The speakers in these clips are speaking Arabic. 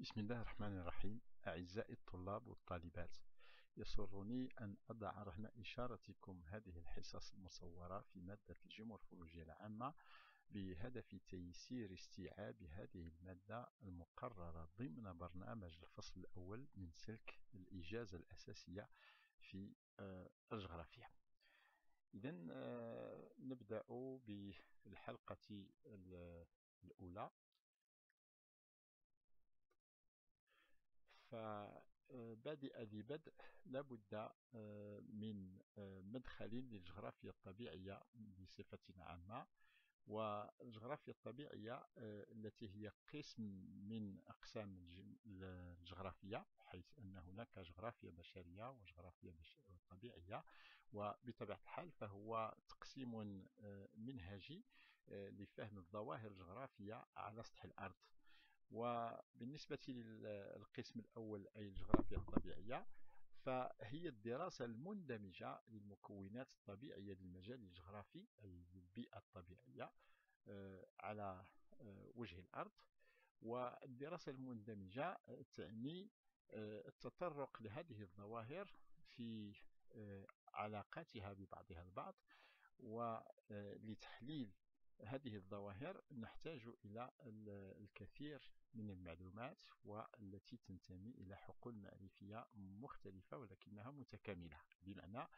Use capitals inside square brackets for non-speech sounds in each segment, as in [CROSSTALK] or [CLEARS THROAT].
بسم الله الرحمن الرحيم. أعزائي الطلاب والطالبات يسرني أن أضع رهن إشارتكم هذه الحصص المصورة في مادة الجيومورفولوجيا العامة بهدف تيسير استيعاب هذه المادة المقررة ضمن برنامج الفصل الأول من سلك الإجازة الأساسية في آه، الجغرافيا. إذا آه، نبدأ بالحلقة الأولى. فبادئ ذي بدء لابد آه، من آه، مدخل للجغرافيا الطبيعية بصفة عامة. والجغرافيا الطبيعية آه، التي هي قسم من أقسام الجغرافيا حيث أن هناك جغرافيا بشرية وجغرافيا طبيعية. وبطبيعة الحال فهو تقسيم منهجي لفهم الظواهر الجغرافية على سطح الأرض. وبالنسبة للقسم الأول أي الجغرافيا الطبيعية فهي الدراسة المندمجة للمكونات الطبيعية للمجال الجغرافي أي للبيئة الطبيعية آه، على آه، وجه الأرض. والدراسة المندمجة تعني آه، التطرق لهذه الظواهر في علاقاتها ببعضها البعض ولتحليل هذه الظواهر نحتاج إلى الكثير من المعلومات والتي تنتمي إلى حقول معرفية مختلفة ولكنها متكاملة بمعنى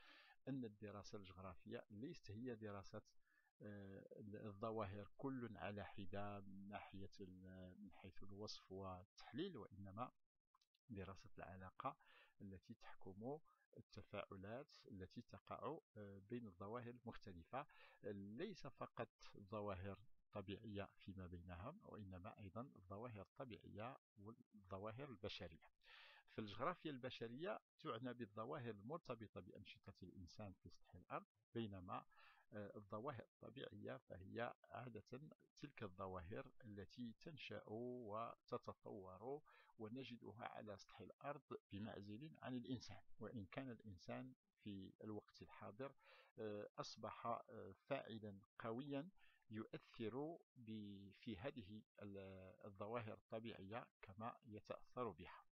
أن الدراسة الجغرافية ليست هي دراسة آه، الظواهر كل على حدة من ناحية من حيث الوصف والتحليل وإنما دراسة العلاقة التي تحكم التفاعلات التي تقع آه، بين الظواهر المختلفة. ليس فقط ظواهر طبيعية فيما بينهم وإنما أيضا الظواهر الطبيعية والظواهر البشرية. في الجغرافيا البشرية تعنى بالظواهر المرتبطة بأنشطة الإنسان في سطح الأرض بينما الظواهر الطبيعية فهي عادة تلك الظواهر التي تنشأ وتتطور ونجدها على سطح الأرض بمعزل عن الإنسان. وإن كان الإنسان في الوقت الحاضر آه، أصبح آه، فاعلا قويا يؤثر في هذه الظواهر الطبيعية كما يتأثر بها.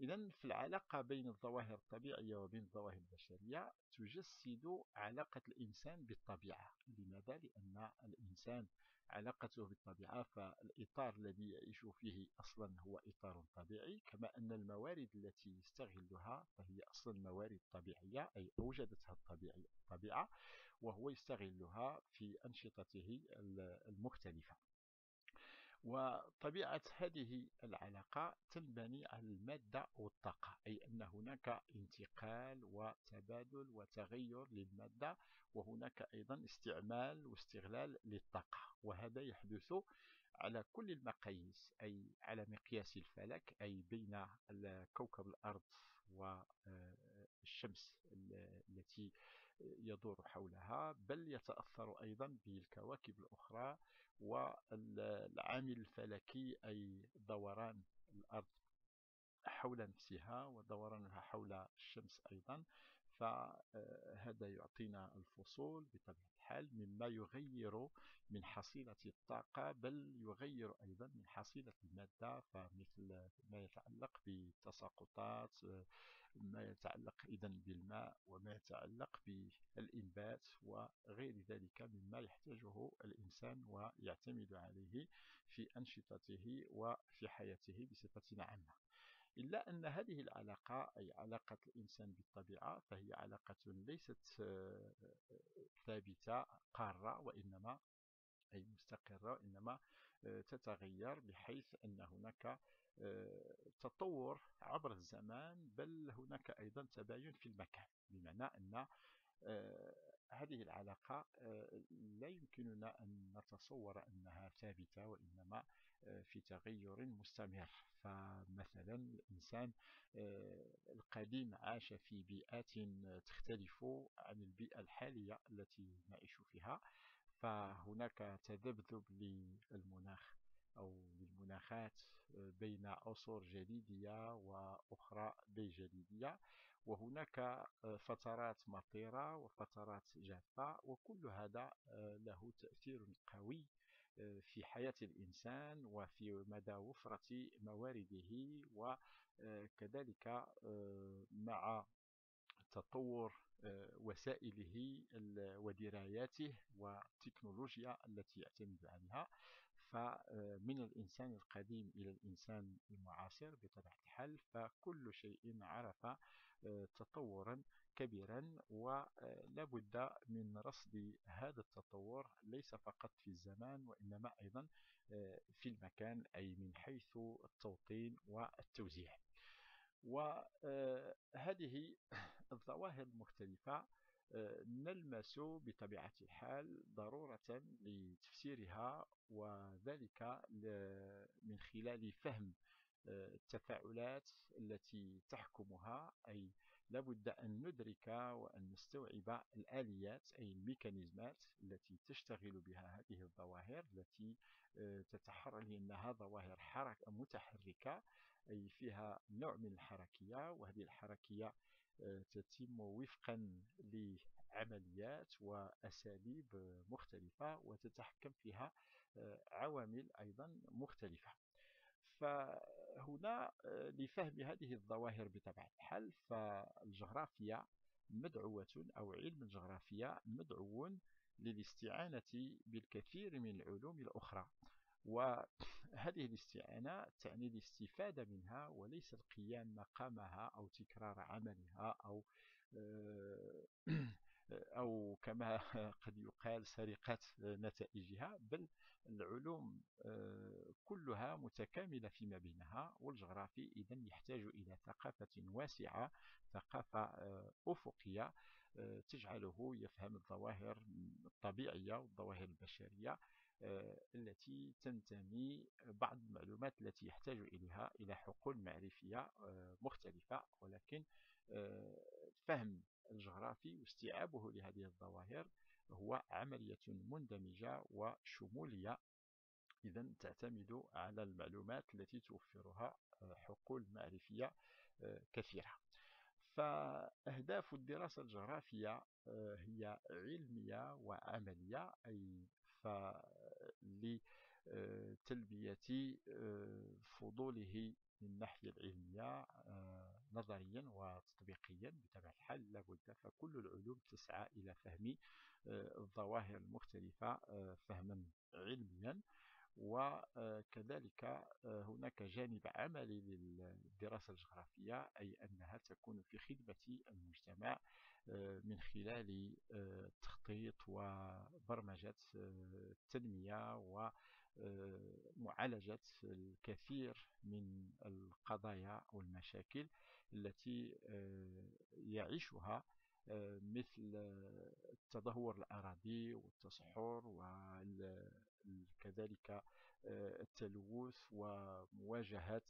إذا في العلاقة بين الظواهر الطبيعية وبين الظواهر البشرية تجسد علاقة الإنسان بالطبيعة لماذا؟ لأن الإنسان علاقته بالطبيعة فالإطار الذي يعيش فيه أصلا هو إطار طبيعي كما أن الموارد التي يستغلها فهي أصلا موارد طبيعية أي أوجدتها الطبيعة وهو يستغلها في أنشطته المختلفة وطبيعة هذه العلاقة تنبني على المادة والطاقة أي أن هناك انتقال وتبادل وتغير للمادة وهناك أيضا استعمال واستغلال للطاقة. وهذا يحدث على كل المقاييس أي على مقياس الفلك أي بين كوكب الأرض والشمس التي يدور حولها بل يتأثر أيضا بالكواكب الأخرى والعامل الفلكي أي دوران الأرض حول نفسها ودورانها حول الشمس أيضا. فهذا يعطينا الفصول بطبيعة الحال مما يغير من حصيلة الطاقة بل يغير أيضا من حصيلة المادة. فمثل ما يتعلق بالتساقطات ما يتعلق إذا بالماء وما يتعلق بالإنبات وغير ذلك مما يحتاجه الإنسان ويعتمد عليه في أنشطته وفي حياته بصفة عامة. إلا أن هذه العلاقة أي علاقة الإنسان بالطبيعة فهي علاقة ليست آه، ثابتة قارة وإنما أي مستقرة وإنما تتغير بحيث أن هناك آه، تطور عبر الزمان بل هناك أيضا تباين في المكان بمعنى أن هذه العلاقة لا يمكننا أن نتصور أنها ثابتة وإنما في تغير مستمر. فمثلا الإنسان آه، القديم عاش في بيئات تختلف عن البيئة الحالية التي نعيش فيها. فهناك تذبذب للمناخ أو للمناخات آه، بين عصور جليدية وأخرى بجليدية وهناك آه، فترات مطيرة وفترات جافة وكل هذا له تأثير قوي في حياة الإنسان وفي مدى وفرة موارده. وكذلك مع تطور وسائله ودراياته والتكنولوجيا التي يعتمد عليها. فمن الإنسان القديم إلى الإنسان المعاصر بطبيعة الحال فكل شيء عرف تطورا كبيرا ولا بد من رصد هذا التطور ليس فقط في الزمان وإنما أيضا في المكان أي من حيث التوطين والتوزيع. وهذه الظواهر المختلفة نلمس بطبيعة الحال ضرورة لتفسيرها وذلك من خلال فهم التفاعلات التي تحكمها أي لابد أن ندرك وأن نستوعب الآليات أي الميكانيزمات التي تشتغل بها هذه الظواهر التي تتحرك لأنها ظواهر حركة متحركة. أي فيها نوع من الحركية وهذه الحركية آه، تتم وفقا لعمليات وأساليب مختلفة وتتحكم فيها آه، عوامل أيضا مختلفة. فهنا آه، لفهم هذه الظواهر بطبيعة الحال فالجغرافيا مدعوة أو علم الجغرافيا مدعو للاستعانة بالكثير من العلوم الأخرى. وهذه الاستعانة تعني الاستفادة منها وليس القيام مقامها أو تكرار عملها أو آه، [CLEARS THROAT] أو كما [LAUGHS] قد يقال سرقة نتائجها بل العلوم آه، كلها متكاملة فيما بينها والجغرافي إذا يحتاج إلى ثقافة واسعة ثقافة آه، أفقية تجعله يفهم الظواهر الطبيعية والظواهر البشرية. التي تنتمي بعض المعلومات التي يحتاج إليها إلى حقول معرفية مختلفة ولكن فهم الجغرافي واستيعابه لهذه الظواهر هو عملية مندمجة وشمولية. إذا تعتمد على المعلومات التي توفرها حقول معرفية آه، كثيرة. فأهداف الدراسة الجغرافية آه، هي علمية وعملية أي لتلبية آه، فضوله من الناحية العلمية نظريا وتطبيقيا. بطبيعة الحال لابد فكل العلوم تسعى إلى فهم آه، الظواهر المختلفة آه، فهما علميا. وكذلك آه، هناك جانب عملي للدراسة الجغرافية أي أنها تكون في خدمة المجتمع من خلال تخطيط وبرمجة التنمية ومعالجة الكثير من القضايا والمشاكل التي يعيشها مثل تدهور الأراضي والتصحر وكذلك التلوث ومواجهة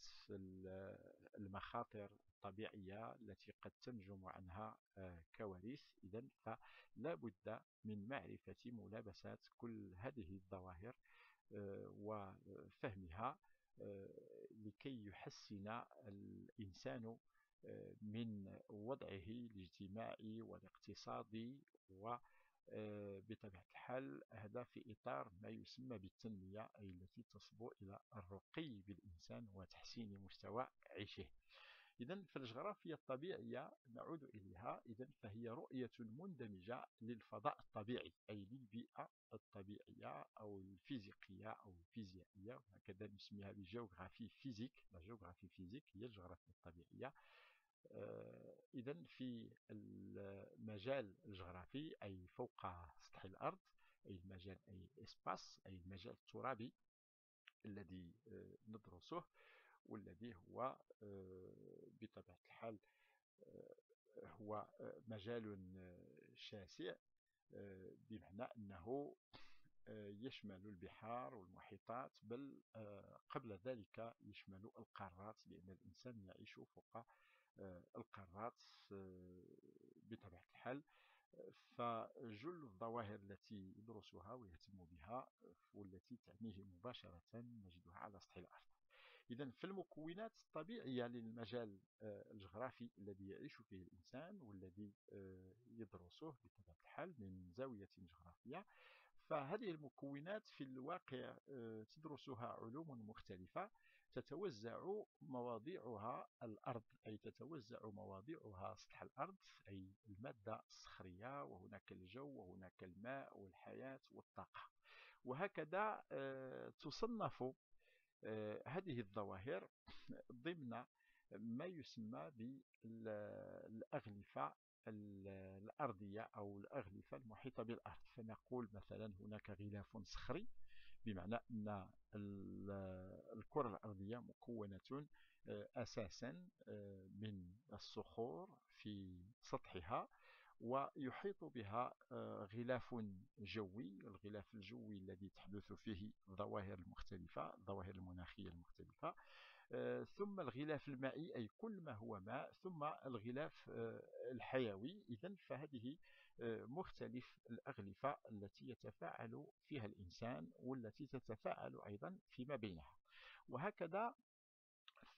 المخاطر الطبيعية التي قد تنجم عنها كوارث. إذا فلا بد من معرفة ملابسات كل هذه الظواهر وفهمها لكي يحسن الإنسان من وضعه الاجتماعي والاقتصادي وبطبيعة الحال هذا في إطار ما يسمى بالتنمية أي التي تصبو إلى الرقي بالإنسان وتحسين مستوى عيشه. إذا فالجغرافيا الطبيعية نعود إليها. إذا فهي رؤية مندمجة للفضاء الطبيعي أي للبيئة الطبيعية أو الفيزيقية أو الفيزيائية. هكذا نسميها بال géographie physique. la géographie physique هي الجغرافيا الطبيعية. آه، إذا في المجال الجغرافي أي فوق سطح الأرض أي المجال أي إسباس أي المجال الترابي الذي آه، ندرسه. والذي هو آه، بطبيعة الحال هو مجال شاسع بمعنى أنه يشمل البحار والمحيطات بل قبل ذلك يشمل القارات لأن الإنسان يعيش فوق القارات بطبيعة الحال. فجل الظواهر التي يدرسها ويهتم بها والتي تعنيه مباشرة نجدها على سطح الأرض. إذا فالمكونات الطبيعية للمجال الجغرافي الذي يعيش فيه الإنسان والذي يدرسه بطبيعة الحال من زاوية جغرافية. فهذه المكونات في الواقع آه، تدرسها علوم مختلفة تتوزع مواضيعها الأرض أي تتوزع مواضيعها سطح الأرض أي المادة الصخرية وهناك الجو وهناك الماء والحياة والطاقة. وهكذا آه، تصنف آه، هذه الظواهر ضمن ما يسمى بالأغلفة الأرضية أو الأغلفة المحيطة بالأرض. فنقول مثلا هناك غلاف صخري بمعنى أن الكرة الأرضية مكونة آه، أساسا آه، من الصخور في سطحها. ويحيط بها آه، غلاف جوي. الغلاف الجوي الذي تحدث فيه الظواهر المختلفة الظواهر المناخية المختلفة. آه، ثم الغلاف المائي أي كل ما هو ماء. ثم الغلاف آه، الحيوي. إذا فهذه مختلف الأغلفة التي يتفاعل فيها الإنسان والتي تتفاعل أيضا فيما بينها. وهكذا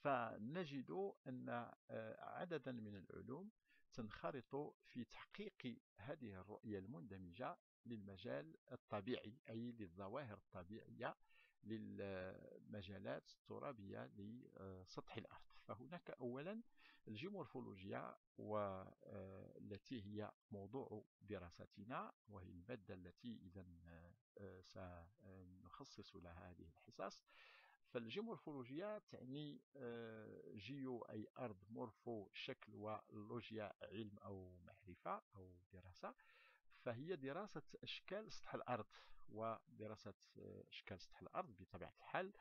فنجد أن عددا من العلوم تنخرط في تحقيق هذه الرؤية المندمجة للمجال الطبيعي أي للظواهر الطبيعية للمجالات الترابية لسطح الأرض. فهناك أولا الجيومورفولوجيا والتي هي موضوع دراستنا وهي المادة التي إذا سنخصص لها هذه الحصص. فالجيومورفولوجيا تعني جيو أي أرض مورفو شكل ولوجيا علم أو معرفة أو دراسة. فهي دراسة أشكال سطح الأرض ودراسة أشكال سطح الأرض بطبيعة الحال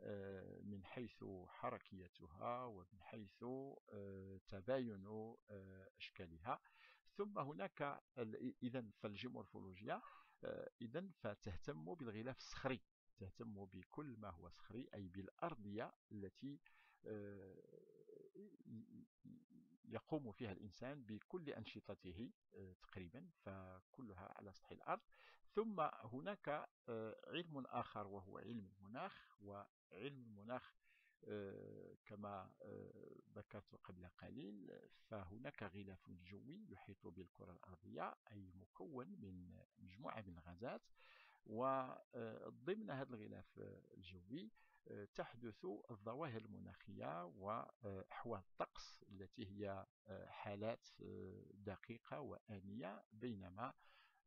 آه، من حيث حركيتها ومن حيث آه، تباين آه، أشكالها. ثم هناك إذا فالجيومورفولوجيا إذا فتهتم بالغلاف الصخري. تهتم بكل ما هو صخري أي بالأرضية التي يقوم فيها الإنسان بكل أنشطته تقريبا فكلها على سطح الأرض. ثم هناك آه، علم آخر وهو علم المناخ وعلم المناخ آه، كما آه، ذكرت قبل قليل فهناك غلاف جوي يحيط بالكرة الأرضية أي مكون من مجموعة من الغازات. وضمن هذا الغلاف الجوي تحدث الظواهر المناخية وأحوال الطقس التي هي حالات دقيقة وآنية بينما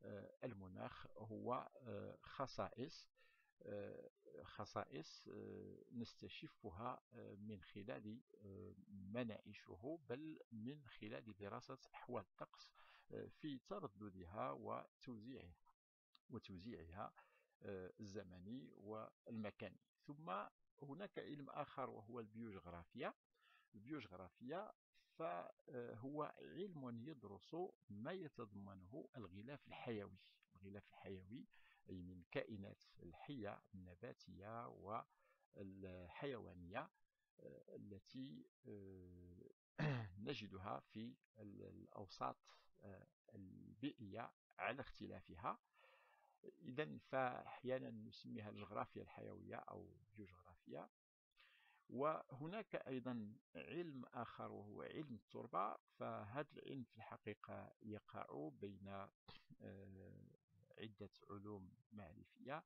آه، المناخ هو آه، خصائص آه، خصائص نستشفها من خلال ما نعيشه بل من خلال دراسة أحوال الطقس في ترددها وتوزيعها. وتوزيعها الزمني والمكاني. ثم هناك علم آخر وهو البيوجغرافيا البيوجغرافيا فهو علم يدرس ما يتضمنه الغلاف الحيوي. الغلاف الحيوي أي من الكائنات الحية النباتية والحيوانية آه، التي آه، [CLEARS THROAT] نجدها في الأوساط آه، البيئية على اختلافها. إذا فأحيانا نسميها الجغرافيا الحيوية أو الجيوغرافيا وهناك أيضا علم آخر وهو علم التربة فهذا العلم في الحقيقة يقع بين آه، عدة علوم معرفية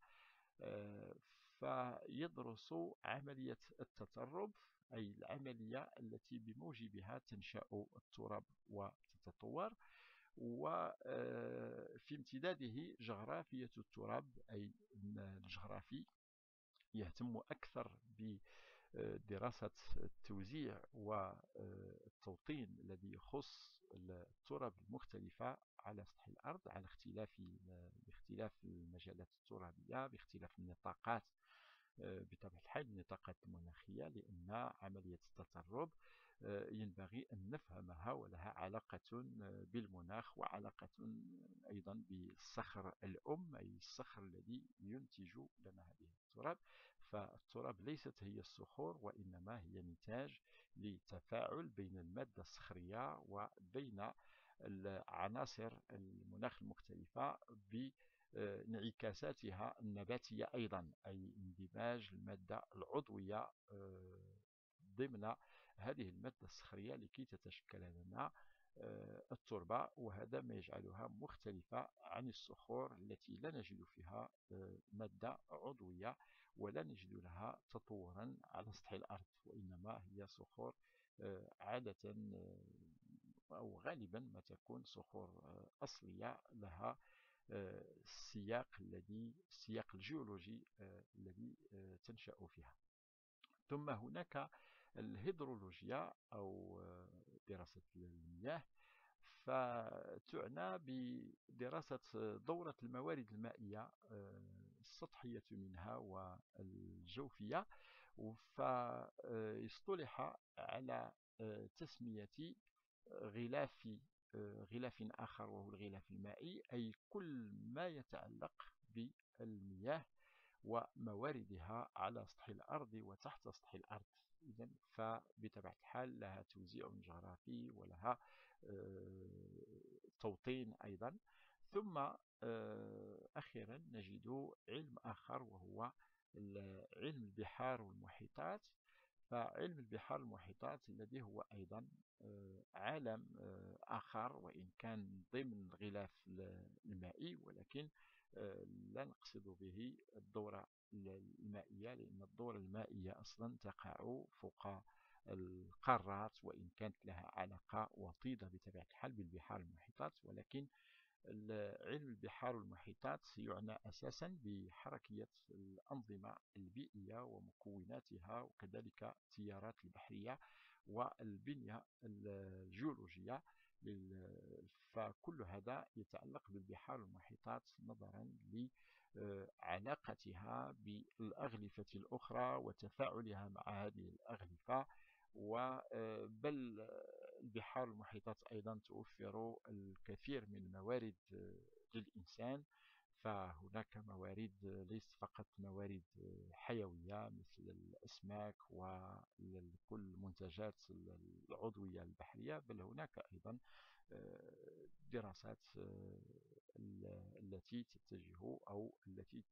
آه، فيدرس عملية التترب أي العملية التي بموجبها تنشأ التراب وتتطور. وفي امتداده جغرافية التراب أي الجغرافي يهتم أكثر ب دراسة التوزيع والتوطين الذي يخص التراب المختلفة على سطح الأرض على اختلاف باختلاف المجالات الترابية باختلاف النطاقات بطبيعة الحال النطاقات المناخية لأن عملية التطرب ينبغي أن نفهمها ولها علاقة بالمناخ وعلاقة أيضا بالصخر الأم أي الصخر الذي ينتج لنا هذه التراب. فالتراب ليست هي الصخور وإنما هي نتاج لتفاعل بين المادة الصخرية وبين عناصر المناخ المختلفة بانعكاساتها النباتية أيضا أي اندماج المادة العضوية آه، ضمن هذه المادة الصخرية لكي تتشكل لنا التربة وهذا ما يجعلها مختلفة عن الصخور التي لا نجد فيها مادة عضوية ولا نجد لها تطورا على سطح الأرض وإنما هي صخور عادة أو غالبا ما تكون صخور أصلية لها السياق الذي السياق الجيولوجي الذي تنشأ فيها. ثم هناك الهيدرولوجيا أو دراسة المياه فتعنى بدراسة دورة الموارد المائية السطحية منها والجوفية فاصطلح على تسمية غلاف غلاف آخر وهو الغلاف المائي أي كل ما يتعلق بالمياه ومواردها على سطح الأرض وتحت سطح الأرض. إذا فبطبيعة الحال لها توزيع جغرافي ولها آه، توطين أيضا. ثم آه، أخيرا نجد علم آخر وهو علم البحار والمحيطات. فعلم البحار والمحيطات الذي هو أيضا آه، عالم آخر وإن كان ضمن الغلاف المائي ولكن لا نقصد به الدورة المائية لأن الدورة المائية أصلا تقع فوق القارات وإن كانت لها علاقة وطيدة بطبيعة الحال بالبحار المحيطات. ولكن علم البحار والمحيطات يعنى أساسا بحركية الأنظمة البيئية ومكوناتها وكذلك التيارات البحرية والبنية الجيولوجية فكل هذا يتعلق بالبحار والمحيطات نظرا لعلاقتها بالأغلفة الأخرى وتفاعلها مع هذه الأغلفة وبل البحار والمحيطات أيضا توفر الكثير من الموارد للإنسان. فهناك موارد ليست فقط موارد حيوية مثل الأسماك وكل المنتجات العضوية البحرية بل هناك أيضا دراسات التي تتجه أو التي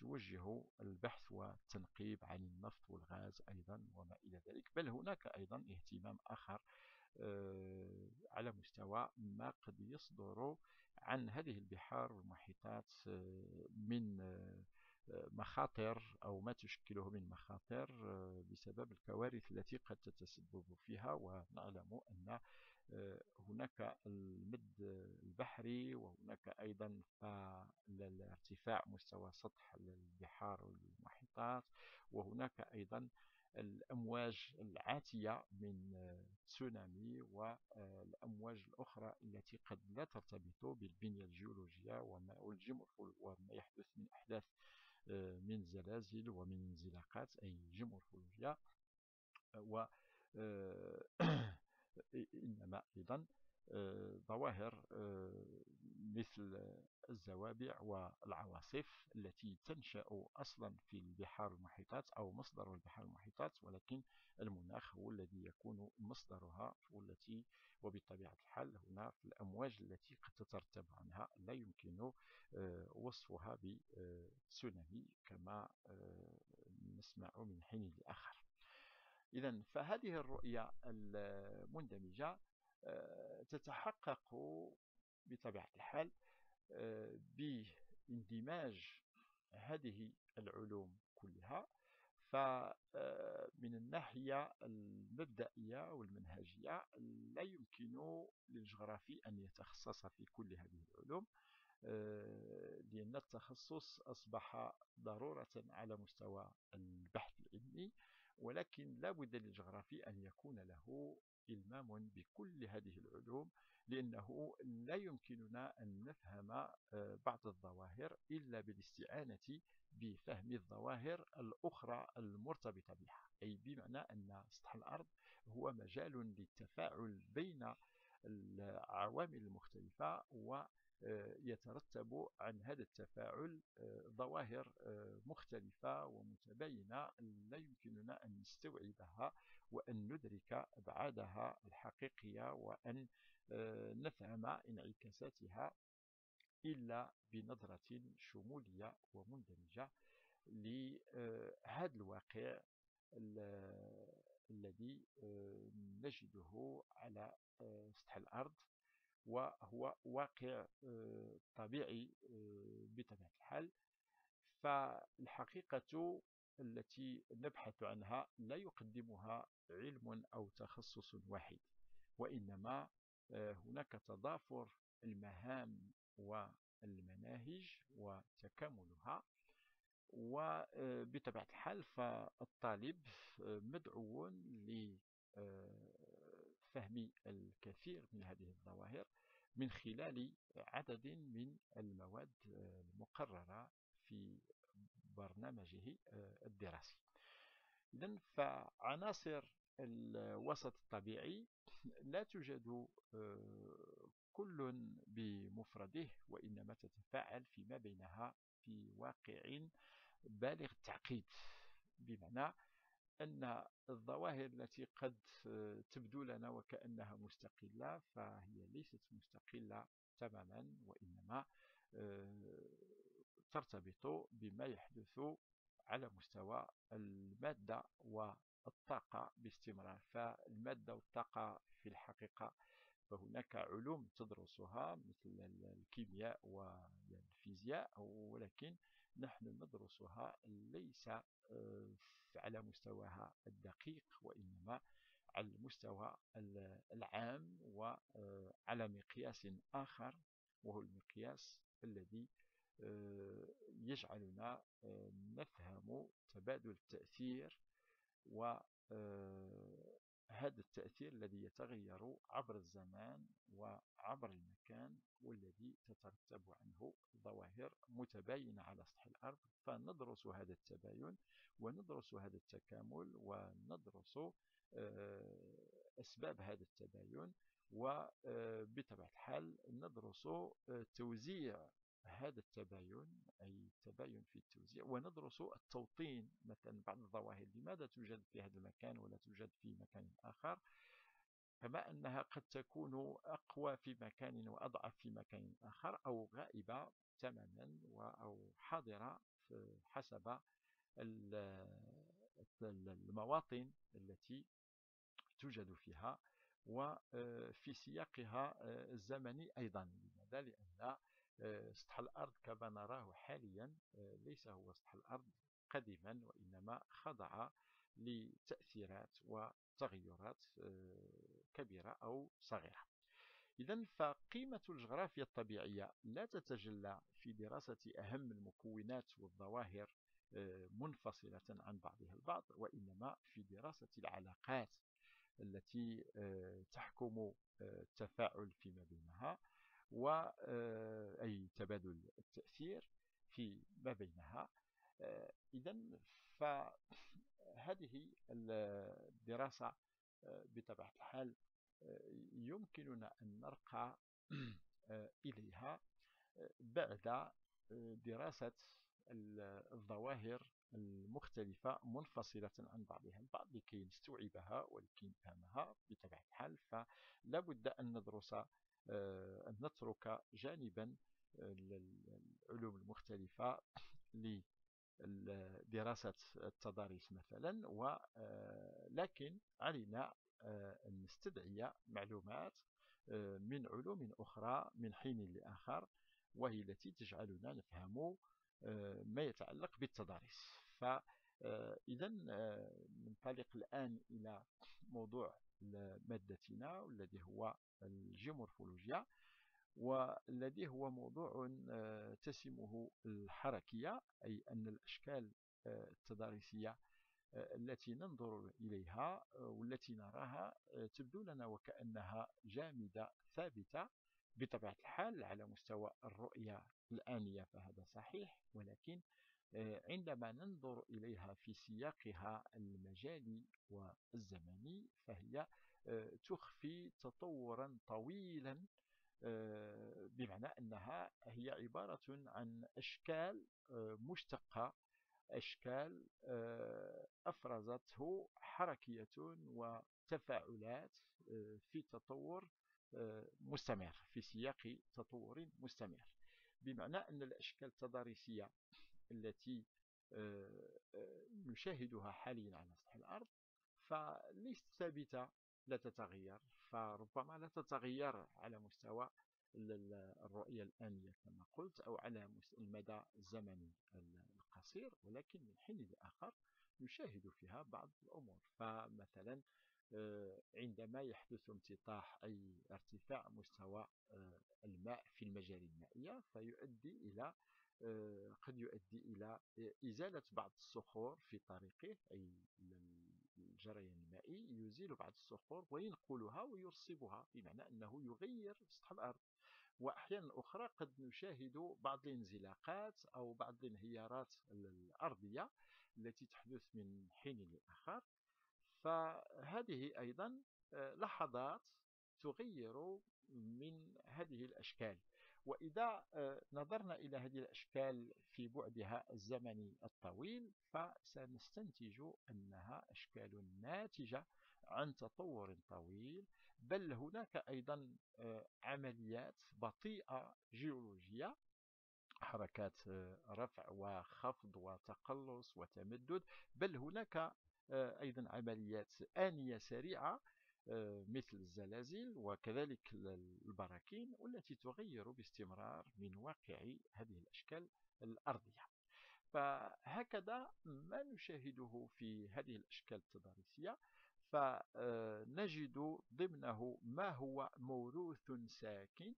توجه البحث والتنقيب عن النفط والغاز أيضا وما إلى ذلك. بل هناك أيضا اهتمام آخر آه، على مستوى ما قد يصدر عن هذه البحار والمحيطات آه، من آه، مخاطر أو ما تشكله من مخاطر بسبب الكوارث التي قد تتسبب فيها. ونعلم أن هناك المد البحري وهناك أيضا ارتفاع مستوى سطح البحار والمحيطات وهناك أيضا الأمواج العاتية من تسونامي والأمواج الأخرى التي قد لا ترتبط بالبنية الجيولوجية وما يحدث من أحداث من زلازل ومن انزلاقات أي جيومورفولوجيا و [CLEARS THROAT] إنما أيضا آه، ظواهر آه، مثل الزوابع والعواصف التي تنشأ أصلا في البحار المحيطات أو مصدر البحار المحيطات ولكن المناخ هو الذي يكون مصدرها والتي وبطبيعة الحال هنا في الأمواج التي قد تترتب عنها لا يمكن آه، وصفها بتسونامي كما نسمع من حين لآخر. إذا فهذه الرؤية المندمجة آه، تتحقق بطبيعة الحال آه، باندماج هذه العلوم كلها. فمن الناحية المبدئية والمنهجية لا يمكن للجغرافي أن يتخصص في كل هذه العلوم آه، لأن التخصص أصبح ضرورة على مستوى البحث العلمي. ولكن لا بد للجغرافي أن يكون له إلمام بكل هذه العلوم لأنه لا يمكننا أن نفهم آه، بعض الظواهر إلا بالاستعانة بفهم الظواهر الأخرى المرتبطة بها. أي بمعنى أن سطح الأرض هو مجال للتفاعل بين العوامل المختلفة و يترتب عن هذا التفاعل آه، ظواهر آه، مختلفة ومتباينة لا يمكننا أن نستوعبها وأن ندرك أبعادها الحقيقية وأن آه، نفهم انعكاساتها إلا بنظرة شمولية ومندمجة لهذا الواقع الذي الذي نجده على سطح الأرض. وهو واقع طبيعي بطبيعة الحال. فالحقيقة التي نبحث عنها لا يقدمها علم أو تخصص واحد وإنما آه، هناك تضافر المهام والمناهج وتكاملها. وبطبيعة الحال فالطالب آه، مدعو لفهم الكثير من هذه الظواهر من خلال عدد من المواد المقررة في برنامجه آه، الدراسي. إذن فعناصر الوسط الطبيعي [LAUGHS] لا توجد آه، كل بمفرده وإنما تتفاعل فيما بينها في واقع بالغ التعقيد. بمعنى أن الظواهر التي قد آه، تبدو لنا وكأنها مستقلة فهي ليست مستقلة تماما وإنما ترتبط بما يحدث على مستوى المادة والطاقة باستمرار. فالمادة والطاقة في الحقيقة فهناك علوم تدرسها مثل الكيمياء والفيزياء ولكن نحن ندرسها ليس آه، على مستواها الدقيق وإنما على المستوى العام وعلى مقياس آخر وهو المقياس الذي آه، يجعلنا آه، نفهم تبادل التأثير وهذا آه، التأثير الذي يتغير عبر الزمان وعبر المكان والذي تترتب عنه ظواهر متباينة على سطح الأرض. فندرس هذا التباين وندرس هذا التكامل وندرس أسباب هذا التباين وبطبيعة الحال ندرس توزيع هذا التباين أي التباين في التوزيع وندرس التوطين مثلا بعض الظواهر. لماذا توجد في هذا المكان ولا توجد في مكان آخر؟ كما أنها قد تكون أقوى في مكان وأضعف في مكان آخر أو غائبة تماما أو حاضرة حسب المواطن التي توجد فيها وفي سياقها الزمني أيضا. لماذا؟ لأن سطح الأرض كما نراه حاليا آه، ليس هو سطح الأرض قديما وإنما خضع لتأثيرات وتغيرات آه، كبيرة أو صغيرة. إذا فقيمة الجغرافيا الطبيعية لا تتجلى في دراسة أهم المكونات والظواهر آه، منفصلة عن بعضها البعض وإنما في دراسة العلاقات التي تحكم التفاعل فيما بينها. وأي تبادل التأثير في ما بينها. آه، إذا فهذه الدراسة آه، بطبيعة الحال آه، يمكننا أن نرقى إليها بعد دراسة الظواهر المختلفة منفصلة عن بعضها. البعض لكي نستوعبها ولكي نفهمها بطبيعة الحال فلا بد أن ندرس آه، أن نترك جانبا العلوم المختلفة [COUGHS] لدراسة التضاريس مثلا ولكن آه، علينا آه، أن نستدعي معلومات من علوم أخرى من حين لآخر وهي التي تجعلنا نفهم ما يتعلق بالتضاريس. فإذا ننطلق الآن إلى موضوع مادتنا والذي هو الجيومورفولوجيا والذي هو موضوع آه، تسمه الحركية أي أن الأشكال آه، التضاريسية آه، التي ننظر إليها والتي نراها تبدو لنا وكأنها جامدة ثابتة بطبيعة الحال على مستوى الرؤية الآنية فهذا صحيح ولكن عندما ننظر إليها في سياقها المجالي والزمني فهي تخفي تطورا طويلا آه، بمعنى أنها هي عبارة عن أشكال آه، مشتقة أشكال آه، أفرزته حركية وتفاعلات في تطور مستمر في سياق تطور مستمر. بمعنى أن الأشكال التضاريسية التي نشاهدها حاليا على سطح الأرض فليست ثابتة لا تتغير فربما لا تتغير على مستوى الرؤية الآنية كما قلت أو على المدى الزمني القصير ولكن من حين لآخر نشاهد فيها بعض الأمور. فمثلا آه، عندما يحدث امتطاح أي ارتفاع مستوى آه، الماء في المجاري المائية فيؤدي إلى آه، قد يؤدي إلى إزالة بعض الصخور في طريقه أي الجريان المائي يزيل بعض الصخور وينقلها ويرصبها بمعنى أنه يغير سطح الأرض. وأحيانا أخرى قد نشاهد بعض الانزلاقات أو بعض الانهيارات الأرضية التي تحدث من حين لآخر. فهذه أيضا آه، لحظات تغير من هذه الأشكال. وإذا آه، نظرنا إلى هذه الأشكال في بعدها الزمني الطويل فسنستنتج أنها أشكال ناتجة عن تطور طويل بل هناك أيضا آه، عمليات بطيئة جيولوجية حركات آه، رفع وخفض وتقلص وتمدد بل هناك أيضا عمليات آنية سريعة مثل الزلازل وكذلك البراكين والتي تغير باستمرار من واقع هذه الأشكال الأرضية. فهكذا ما نشاهده في هذه الأشكال التضاريسية. فنجد ضمنه ما هو موروث ساكن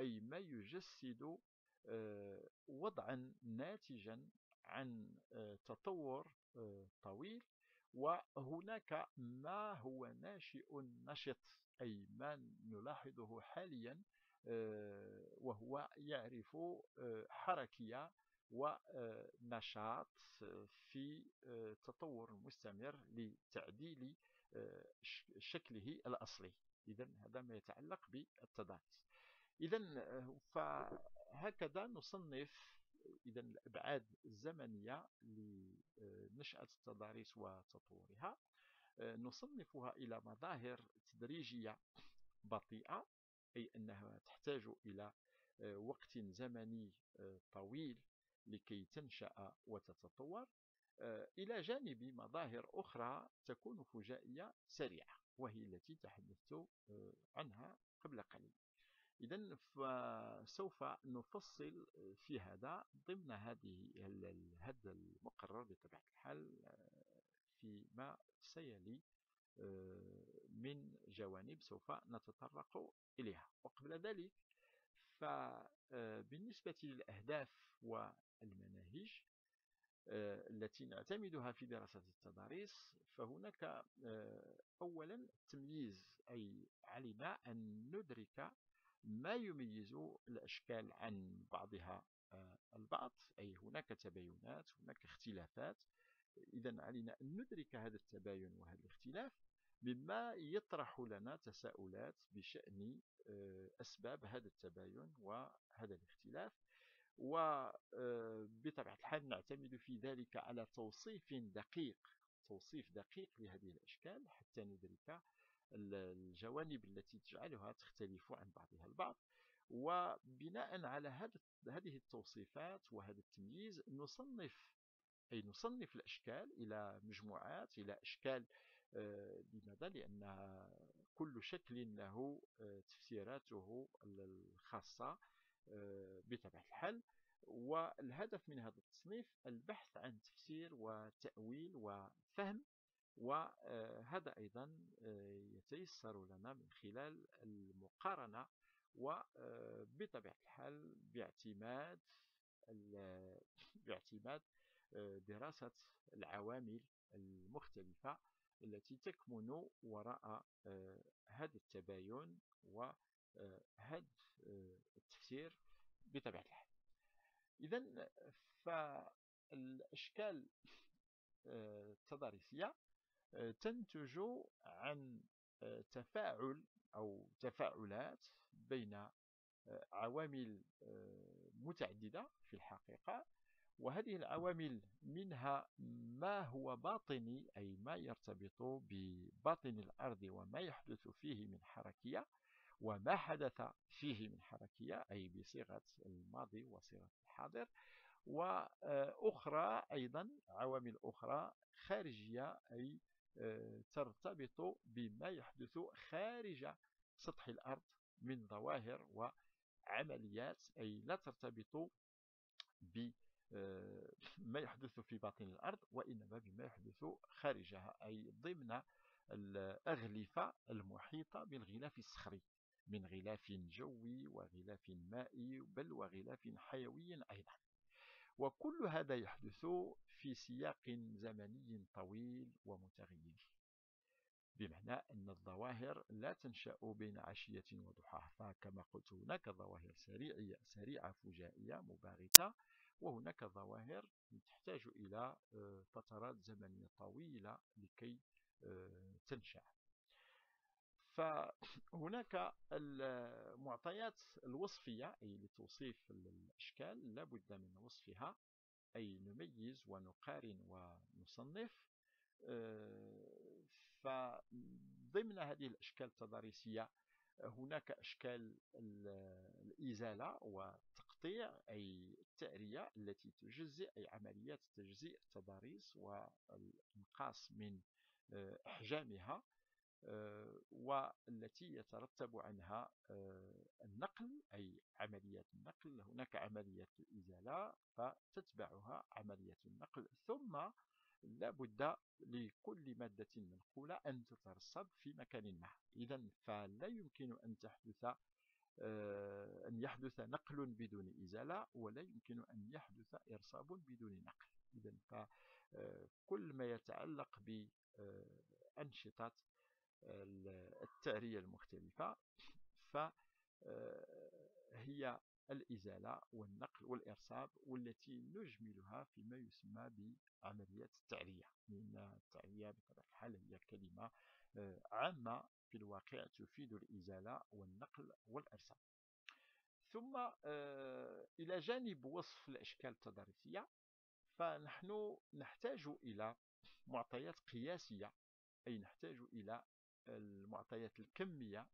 أي ما يجسد آه، وضعا ناتجا عن آه، تطور طويل وهناك ما هو ناشئ نشط أي ما نلاحظه حاليا آه، وهو يعرف آه، حركية ونشاط في آه، تطور مستمر لتعديل شكله الأصلي. إذا هذا ما يتعلق بالتضاريس إذا فهكذا نصنف إذا الأبعاد الزمنية لنشأة التضاريس وتطورها آه، نصنفها إلى مظاهر تدريجية بطيئة أي أنها تحتاج إلى آه، وقت زمني آه، طويل لكي تنشأ وتتطور إلى جانب مظاهر أخرى تكون فجائية سريعة وهي التي تحدثت عنها قبل قليل. إذا فسوف نفصل في هذا ضمن هذه هذا المقرر بطبيعة الحال فيما سيلي من جوانب سوف نتطرق إليها. وقبل ذلك فبالنسبة للأهداف والمناهج التي نعتمدها في دراسة التضاريس فهناك أولا التمييز أي علينا أن ندرك ما يميز الأشكال عن بعضها آه، البعض؟ أي هناك تباينات هناك اختلافات. إذا علينا أن ندرك هذا التباين وهذا الاختلاف مما يطرح لنا تساؤلات بشأن آه، أسباب هذا التباين وهذا الاختلاف. وبطبيعة آه، الحال نعتمد في ذلك على توصيف دقيق توصيف دقيق لهذه الأشكال حتى ندرك الجوانب التي تجعلها تختلف عن بعضها البعض وبناء على هذه التوصيفات وهذا التمييز نصنف أي نصنف الأشكال إلى مجموعات إلى أشكال آه، لماذا؟ لأن كل شكل له آه، تفسيراته الخاصة آه، بطبيعة الحال والهدف من هذا التصنيف البحث عن تفسير وتأويل وفهم وهذا أيضا آه، يتيسر لنا من خلال المقارنة وبطبيعة الحال باعتماد [COUGHS] باعتماد آه، دراسة العوامل المختلفة التي تكمن وراء آه، هذا التباين وهذا التفسير بطبيعة الحال. إذا فالأشكال التضاريسية تنتج عن آه، تفاعل أو تفاعلات بين آه، عوامل آه، متعددة في الحقيقة وهذه العوامل منها ما هو باطني أي ما يرتبط بباطن الأرض وما يحدث فيه من حركية وما حدث فيه من حركية أي بصيغة الماضي وصيغة الحاضر وأخرى أيضا عوامل أخرى خارجية أي ترتبط بما يحدث خارج سطح الأرض من ظواهر وعمليات أي لا ترتبط بما يحدث في باطن الأرض وإنما بما يحدث خارجها أي ضمن الأغلفة المحيطة بالغلاف الصخري من غلاف جوي وغلاف مائي بل وغلاف حيوي أيضا. وكل هذا يحدث في سياق زمني طويل ومتغير بمعنى أن الظواهر لا تنشأ بين عشية وضحاها فكما قلت هناك ظواهر سريعية سريعة فجائية مباغتة وهناك ظواهر تحتاج إلى آه، فترات زمنية طويلة لكي آه، تنشأ. فهناك المعطيات الوصفية أي لتوصيف الأشكال لا بد من وصفها أي نميز ونقارن ونصنف. آه، فضمن هذه الأشكال التضاريسية هناك أشكال الإزالة والتقطيع أي التأرية التي تجزئ أي عمليات تجزيء التضاريس والإنقاص من آه، أحجامها. والتي يترتب عنها آه، النقل أي عمليات النقل. هناك عملية الإزالة فتتبعها عملية النقل. ثم لا بد لكل مادة منقولة أن تترسب في مكان ما. إذا فلا يمكن أن تحدث آه، أن يحدث نقل بدون إزالة ولا يمكن أن يحدث إرصاب بدون نقل. إذا فكل ما يتعلق بأنشطة التعرية المختلفة. فهي الإزالة والنقل والإرساب والتي نجملها فيما يسمى بعمليات التعرية لأن التعرية بطبيعة الحال هي كلمة آه، عامة في الواقع تفيد الإزالة والنقل والإرساب. ثم آه، إلى جانب وصف الأشكال التضاريسية فنحن نحتاج إلى معطيات قياسية أي نحتاج إلى المعطيات الكمية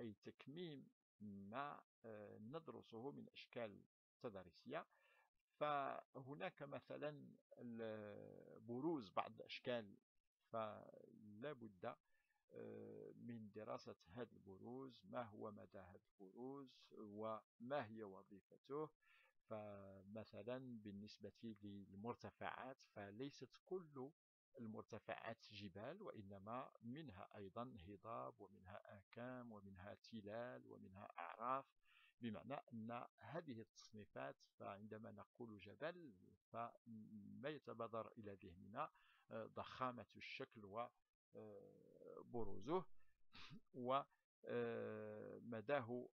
أي تكميم ما آه، ندرسه من أشكال تضاريسية فهناك مثلا بروز بعض الأشكال فلا بد آه، من دراسة هذا البروز ما هو مدى هذا البروز وما هي وظيفته. فمثلا بالنسبة للمرتفعات فليست كل المرتفعات جبال وإنما منها أيضا هضاب ومنها آكام ومنها تلال ومنها أعراف بمعنى أن هذه التصنيفات فعندما نقول جبل فما يتبادر إلى ذهننا آه، ضخامة الشكل وبروزه [LAUGHS] ومداه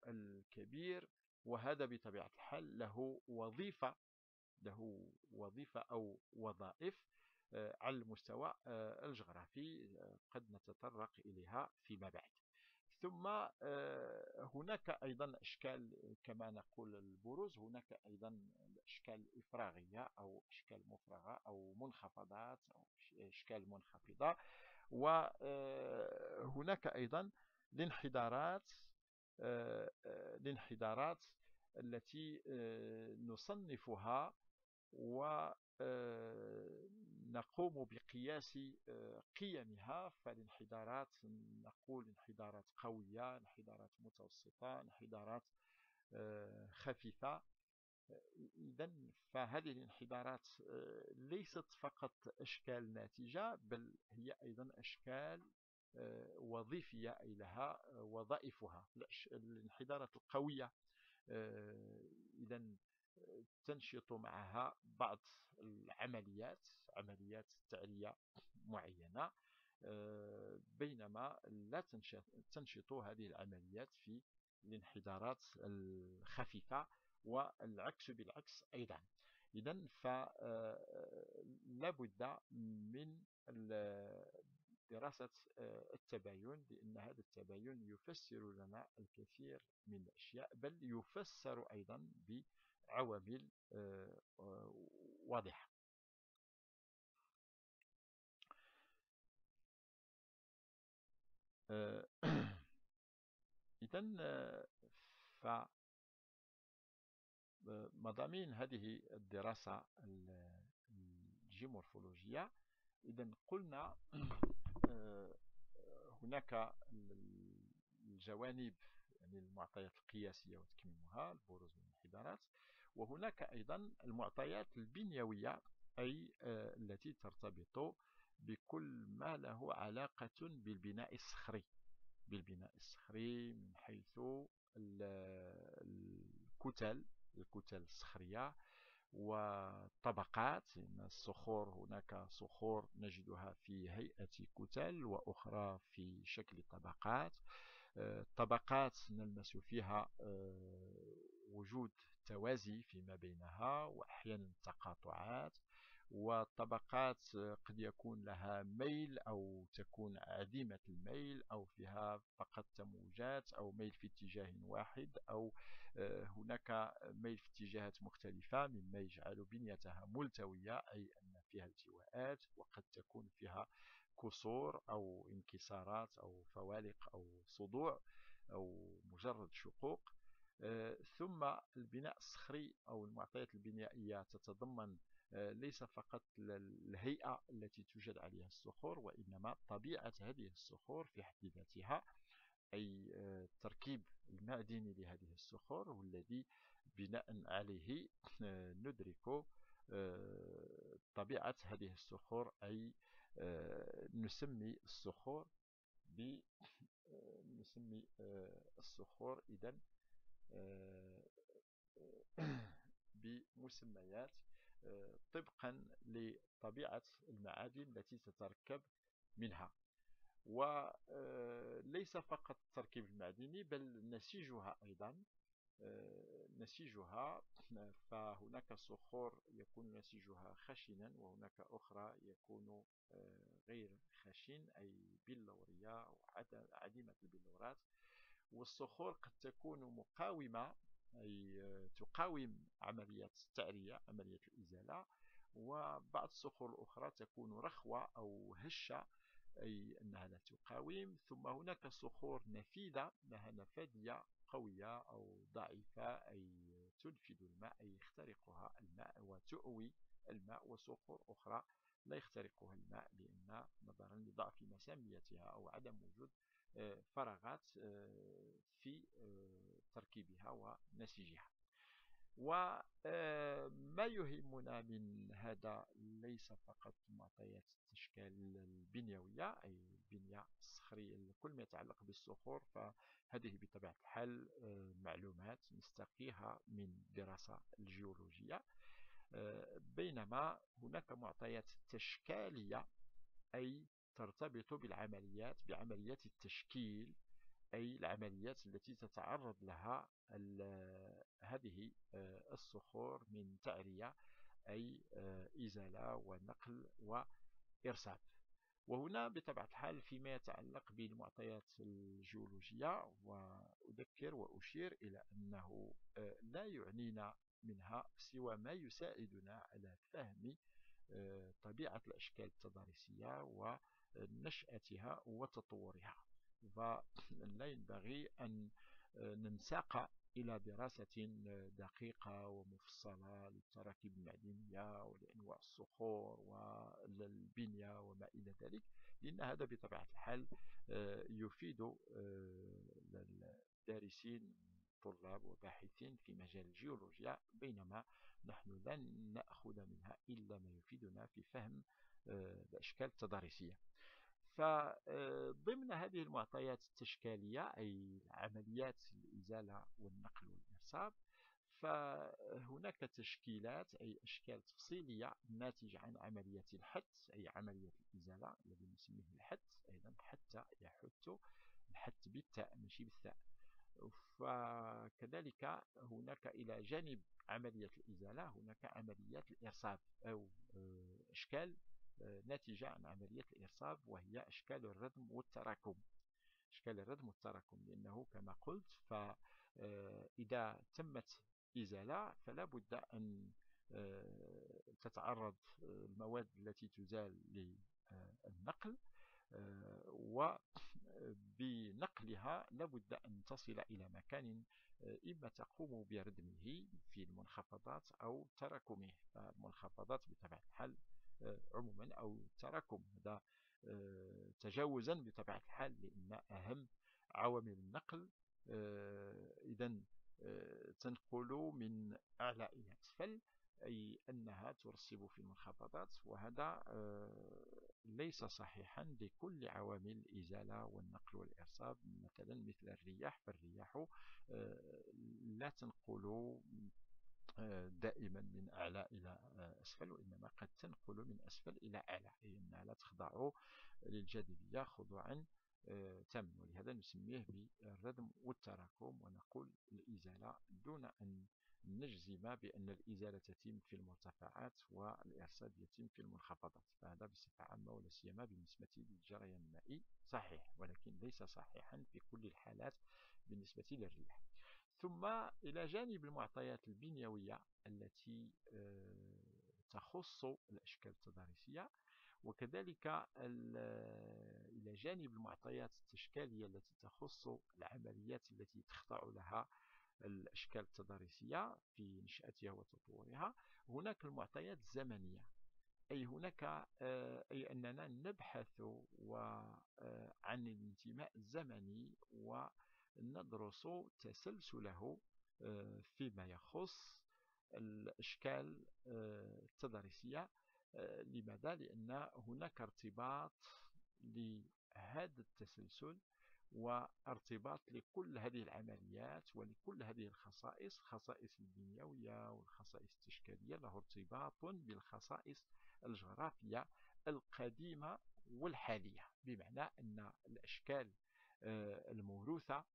الكبير وهذا بطبيعة الحال له وظيفة له وظيفة أو وظائف آه، على المستوى آه، الجغرافي آه، قد نتطرق إليها فيما بعد. ثم هناك أيضا أشكال كما نقول البروز هناك أيضا الأشكال الإفراغية أو أشكال مفرغة أو منخفضات أو أشكال منخفضة. وهناك أيضا الانحدارات الانحدارات التي نصنفها و نقوم بقياس آه، قيمها. فالانحدارات نقول انحدارات قوية انحدارات متوسطة انحدارات آه، خفيفة. إذا فهذه الانحدارات آه، ليست فقط أشكال ناتجة بل هي أيضا أشكال وظيفية أي لها وظائفها. الانحدارات القوية إذا تنشط معها بعض العمليات عمليات تعرية معينة آه، بينما لا تنشط هذه العمليات في الانحدارات الخفيفة والعكس بالعكس أيضا. إذا فلا بد من دراسة آه، التباين لأن هذا التباين يفسر لنا الكثير من الأشياء بل يفسر أيضا بعوامل آه، واضحة. [CLEARS THROAT] إذا ف مضامين هذه الدراسة الجيومورفولوجية إذا قلنا [CLEARS THROAT] هناك الجوانب يعني المعطيات القياسية وتكميمها البروز من الانحدارات وهناك أيضا المعطيات البنيوية أي التي ترتبط بكل ما له علاقة بالبناء الصخري. بالبناء الصخري من حيث الكتل الكتل الصخرية وطبقات. إن الصخور هناك صخور نجدها في هيئة كتل وأخرى في شكل طبقات. الطبقات نلمس فيها آه، وجود توازي فيما بينها وأحيانا تقاطعات والطبقات قد يكون لها ميل أو تكون عديمة الميل أو فيها فقط تموجات أو ميل في اتجاه واحد أو آه، هناك ميل في اتجاهات مختلفة مما يجعل بنيتها ملتوية أي أن فيها التواءات وقد تكون فيها كسور أو انكسارات أو فوالق أو صدوع أو مجرد شقوق. آه، ثم البناء الصخري أو المعطيات البنائية تتضمن آه، ليس فقط الهيئة التي توجد عليها الصخور وإنما طبيعة هذه الصخور في حد ذاتها أي التركيب آه، المعدني لهذه الصخور والذي بناء عليه آه، ندرك طبيعة هذه الصخور أي نسمي الصخور نسمي الصخور إذا [CLEARS THROAT] بمسميات طبقا لطبيعة المعادن التي تتركب منها. وليس فقط التركيب المعدني بل نسيجها أيضا. نسيجها [CLEARS THROAT] فهناك صخور يكون نسيجها خشنا وهناك أخرى يكون غير خشن أي بلورية أو البلورات. والصخور قد تكون مقاومة أي تقاوم عملية التعرية عملية الإزالة وبعض الصخور الأخرى تكون رخوة أو هشة أي أنها لا تقاوم. ثم هناك صخور نفيذة لها نفاذية قوية أو ضعيفة أي تنفذ الماء أي يخترقها الماء وتؤوي الماء وصخور أخرى لا يخترقها الماء لأن نظرا لضعف مساميتها أو عدم وجود آه، فراغات آه، في آه، تركيبها ونسيجها. وما يهمنا من هذا ليس فقط معطيات التشكال البنيوية أي البنية الصخرية كل ما يتعلق بالصخور فهذه بطبيعة الحال معلومات نستقيها من الدراسة الجيولوجية. بينما هناك معطيات تشكالية أي ترتبط بالعمليات بعمليات التشكيل أي العمليات التي تتعرض لها هذه آه، الصخور من تعرية أي آه، إزالة ونقل وإرسال وهنا بطبيعة الحال فيما يتعلق بالمعطيات الجيولوجية وأذكر وأشير إلى أنه آه، لا يعنينا منها سوى ما يساعدنا على فهم طبيعة الأشكال التضاريسية ونشأتها وتطورها. فلا [CLEARS THROAT] ينبغي أن ننساق إلى دراسة دقيقة ومفصلة للتراكيب المعدنية ولأنواع الصخور والبنية وما إلى ذلك لأن هذا بطبيعة الحال يفيد الدارسين طلاب وباحثين في مجال الجيولوجيا بينما نحن لن نأخذ منها إلا ما يفيدنا في فهم الأشكال التضاريسية. فضمن هذه المعطيات التشكالية أي عمليات الإزالة والنقل والإرساب فهناك تشكيلات أي أشكال تفصيلية ناتجة عن عملية الحت أي عملية الإزالة الذي نسميه الحت أيضا حتى يحت الحت بالتاء ماشي بالثاء. فكذلك هناك إلى جانب عملية الإزالة هناك عمليات الإرصاد أو آه، أشكال ناتجة عن عملية الإرصاد وهي أشكال الردم والتراكم. أشكال الردم والتراكم لأنه كما قلت فإذا تمت إزالة فلا بد أن آه، تتعرض المواد التي تزال للنقل آه، وبنقلها لابد أن تصل إلى مكان آه، إما تقوم بردمه في المنخفضات أو تراكمه فالمنخفضات بطبيعة الحال عموما أو التراكم هذا تجاوزا بطبيعة الحال لأن أهم عوامل النقل إذا تنقل من أعلى إلى أسفل أي أنها ترسب في المنخفضات وهذا ليس صحيحا لكل عوامل الإزالة والنقل والإرساب مثلا مثل الرياح فالرياح لا تنقل دائما من أعلى إلى أسفل وإنما قد تنقل من أسفل إلى أعلى أي أنها لا تخضع للجاذبية خضوعا تاما. ولهذا نسميه بالردم والتراكم ونقول الإزالة دون أن نجزم بأن الإزالة تتم في المرتفعات والإرسال يتم في المنخفضات. فهذا بصفة عامة ولا سيما بالنسبة للجريان المائي. صحيح ولكن ليس صحيحا في كل الحالات بالنسبة للرياح. ثم إلى جانب المعطيات البنيوية التي آه، تخص الأشكال التضاريسية وكذلك إلى جانب المعطيات التشكالية التي تخص العمليات التي تخضع لها الأشكال التضاريسية في نشأتها وتطورها. هناك المعطيات الزمنية أي هناك آه، أي أننا نبحث آه، عن الانتماء الزمني وندرس تسلسله آه، فيما يخص الأشكال التضاريسية لماذا؟ لأن هناك ارتباط لهذا التسلسل وارتباط لكل هذه العمليات ولكل هذه الخصائص خصائص البنيوية والخصائص التشكيلية. له ارتباط بالخصائص الجغرافية القديمة والحالية. بمعنى أن الأشكال آه، الموروثة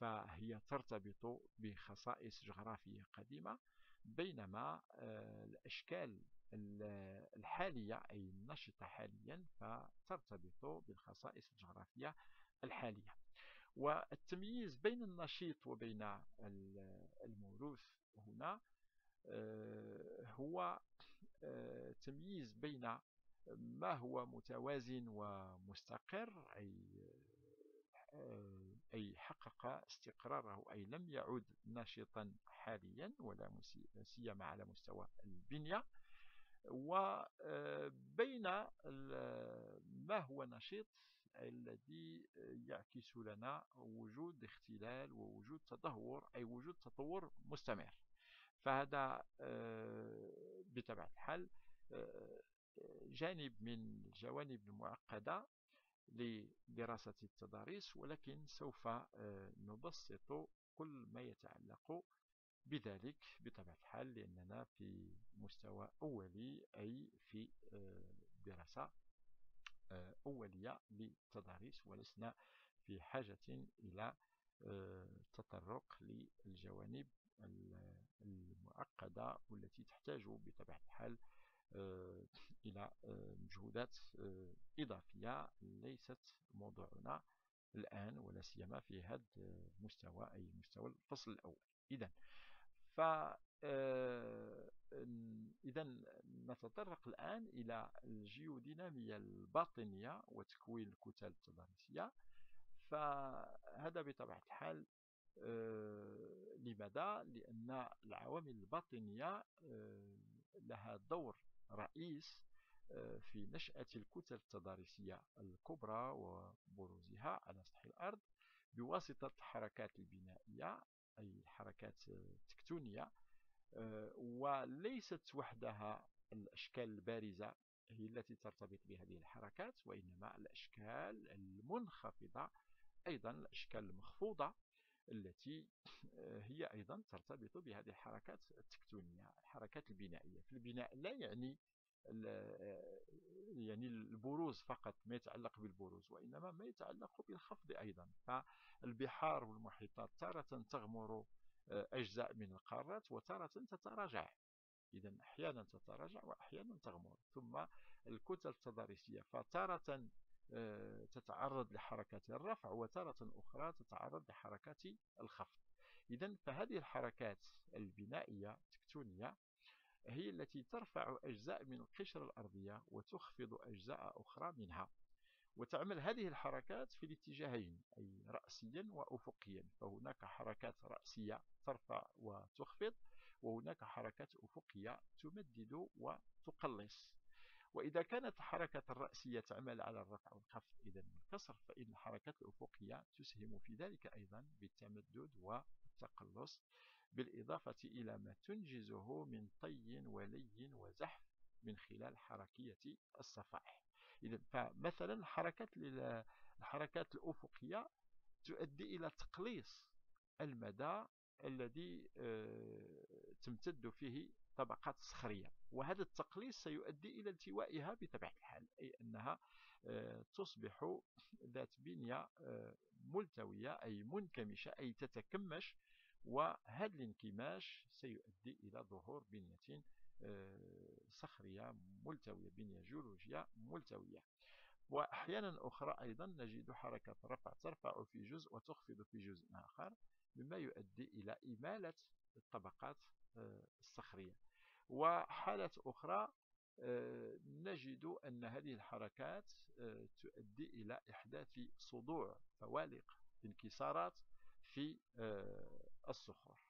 فهي ترتبط بخصائص جغرافية قديمة بينما آه، الأشكال الحالية أي النشطة حاليا فترتبط بالخصائص الجغرافية الحالية. والتمييز بين النشيط وبين الموروث هنا آه، هو آه، تمييز بين ما هو متوازن ومستقر أي أي حقق استقراره أي لم يعد نشطا حاليا ولا سيما على مستوى البنية. وبين ما هو نشيط الذي يعكس لنا وجود اختلال ووجود تدهور أي وجود تطور مستمر. فهذا آه، بطبيعة الحال آه، جانب من الجوانب المعقدة لدراسة التضاريس ولكن سوف آه، نبسط كل ما يتعلق بذلك بطبيعة الحال لأننا في مستوى أولي أي في دراسة أولية للتضاريس ولسنا في حاجة إلى التطرق آه، للجوانب المعقدة والتي تحتاج بطبيعة الحال آه، إلى آه، مجهودات إضافية ليست موضوعنا الآن ولا سيما في هذا المستوى أي مستوى الفصل الأول إذا ف إذا نتطرق الآن إلى الجيودينامية الباطنية وتكوين الكتل التضاريسية فهذا بطبيعة الحال آه، لماذا؟ لأن العوامل الباطنية آه، لها دور رئيس آه، في نشأة الكتل التضاريسية الكبرى وبروزها على سطح الأرض بواسطة الحركات البنائية أي الحركات التكتونية آه، وليست وحدها الأشكال البارزة هي التي ترتبط بهذه الحركات وإنما الأشكال المنخفضة أيضا الأشكال المخفوضة. التي آه، [LAUGHS] هي أيضا ترتبط بهذه الحركات التكتونية الحركات البنائية. في البناء لا يعني آه، يعني البروز فقط ما يتعلق بالبروز وإنما ما يتعلق بالخفض أيضا. فالبحار والمحيطات تارة تغمر أجزاء من القارات وتارة تتراجع. إذا أحيانا تتراجع وأحيانا تغمر. ثم الكتل التضاريسية فتارة آه، تتعرض لحركات الرفع وتارة أخرى تتعرض لحركات الخفض. إذا فهذه الحركات البنائية التكتونية هي التي ترفع أجزاء من القشرة الأرضية وتخفض أجزاء أخرى منها. وتعمل هذه الحركات في الاتجاهين أي رأسيا وأفقيا. فهناك حركات رأسية ترفع وتخفض وهناك حركات أفقية تمدد وتقلص. وإذا كانت الحركة الرأسية تعمل على الرفع والخفض إذا الكسر فإن الحركات الأفقية تسهم في ذلك أيضا بالتمدد والتقلص بالإضافة إلى ما تنجزه من طي ولي وزحف من خلال حركية الصفائح. إذا فمثلا الحركات الحركات الأفقية تؤدي إلى تقليص المدى الذي آه، تمتد فيه طبقات صخرية وهذا التقليص سيؤدي إلى التوائها بطبيعة الحال أي أنها آه، تصبح [LAUGHS] ذات بنية آه، ملتوية أي منكمشة أي تتكمش وهذا الانكماش سيؤدي إلى ظهور بنية صخرية ملتوية بنية جيولوجية ملتوية. وأحيانا أخرى أيضا نجد حركة رفع ترفع في جزء وتخفض في جزء آخر مما يؤدي إلى إمالة الطبقات آه، الصخرية. وحالات أخرى آه، نجد أن هذه الحركات آه، تؤدي إلى إحداث صدوع فوالق انكسارات في الصخور.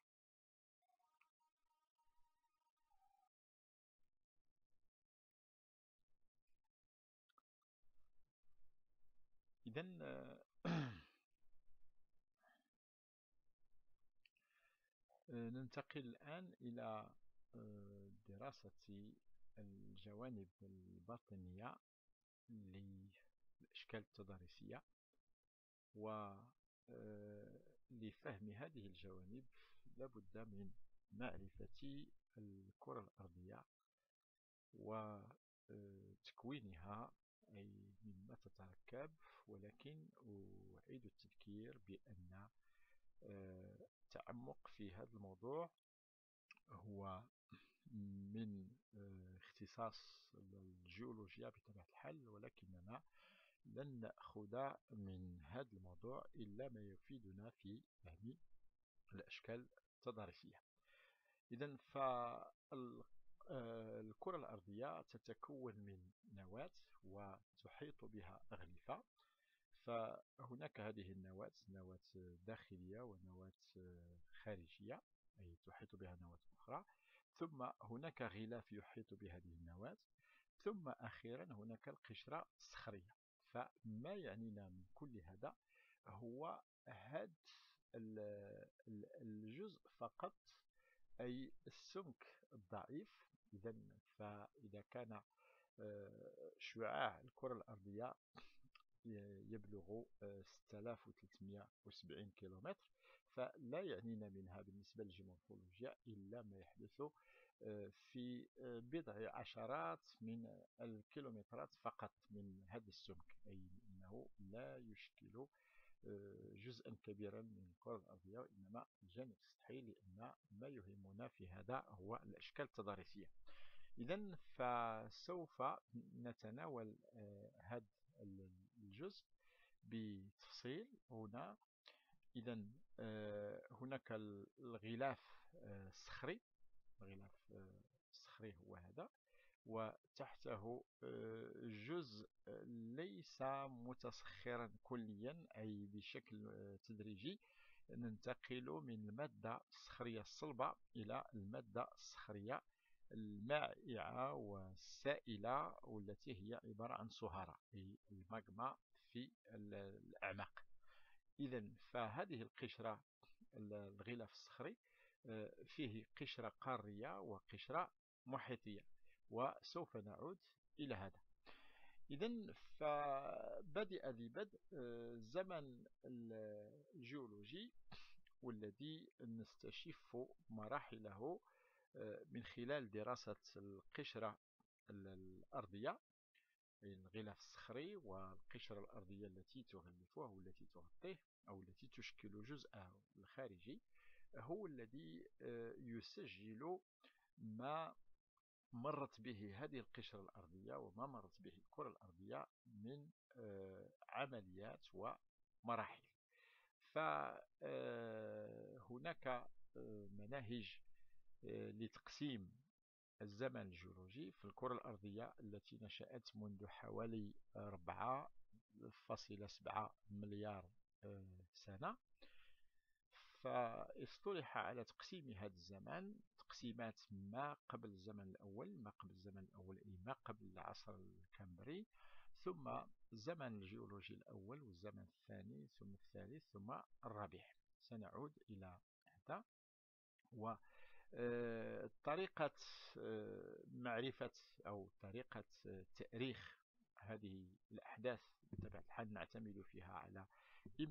إذا [CLEARS THROAT] ننتقل الآن إلى آه، دراسة الجوانب الباطنية للأشكال التضاريسية ولفهم آه، هذه الجوانب لابد من معرفة الكرة الأرضية وتكوينها أي مما تتركب ولكن أعيد التذكير بأن التعمق آه، في هذا الموضوع هو من آه، اختصاص الجيولوجيا بطبيعة الحال ولكننا لن نأخذ من هذا الموضوع إلا ما يفيدنا في فهم الأشكال التضاريسية. إذا فالكرة آه، الأرضية تتكون من نواة وتحيط بها أغلفة. فهناك هذه النواة نواة داخلية ونواة خارجية أي تحيط بها نواة أخرى. ثم هناك غلاف يحيط بهذه النواة ثم أخيرا هناك القشرة الصخرية. فما يعنينا من كل هذا هو هذا الجزء فقط أي السمك الضعيف. إذا فإذا كان آه، شعاع الكرة الأرضية يبلغ 6370 آه، كيلومتر. فلا يعنينا منها بالنسبة للجيومورفولوجيا إلا ما يحدث آه، في آه، بضع عشرات من الكيلومترات فقط من هذا السمك أي أنه لا يشكل جزءا كبيرا من الكرة الأرضية وإنما الجانب السطحي لأن ما يهمنا في هذا هو الأشكال التضاريسية. إذا فسوف نتناول هذا الجزء بتفصيل هنا. إذا آه، هناك الغلاف آه، الصخري الغلاف الصخري هو هذا. وتحته آه، جزء ليس متسخرا كليا أي بشكل تدريجي. ننتقل من المادة الصخرية الصلبة إلى المادة الصخرية المائعة والسائلة والتي هي عبارة عن صهارة أي الماغما في الأعماق. إذا فهذه القشرة الغلاف الصخري آه، فيه قشرة قارية وقشرة محيطية وسوف نعود إلى هذا. إذا فبدأ ذي بدء آه، الجيولوجي والذي نستشف مراحله آه، من خلال دراسة القشرة الأرضية الغلاف الصخري والقشرة الأرضية التي تغلفه أو التي تغطيه. أو التي تشكل جزءه الخارجي هو الذي آه، يسجل ما مرت به هذه القشرة الأرضية وما مرت به الكرة الأرضية من آه، عمليات ومراحل. فهناك مناهج لتقسيم الزمن الجيولوجي في الكرة الأرضية التي نشأت منذ حوالي 4.7 مليار آه، سنة. فاصطلح على تقسيم هذا الزمان تقسيمات ما قبل الزمن الأول ما قبل الزمن الأول أي ما قبل العصر الكامبري. ثم الزمن الجيولوجي الأول والزمن الثاني ثم الثالث ثم الرابع. سنعود إلى هذا. و آه، طريقة آه، معرفة أو طريقة تأريخ هذه الأحداث بطبيعة الحال نعتمد فيها على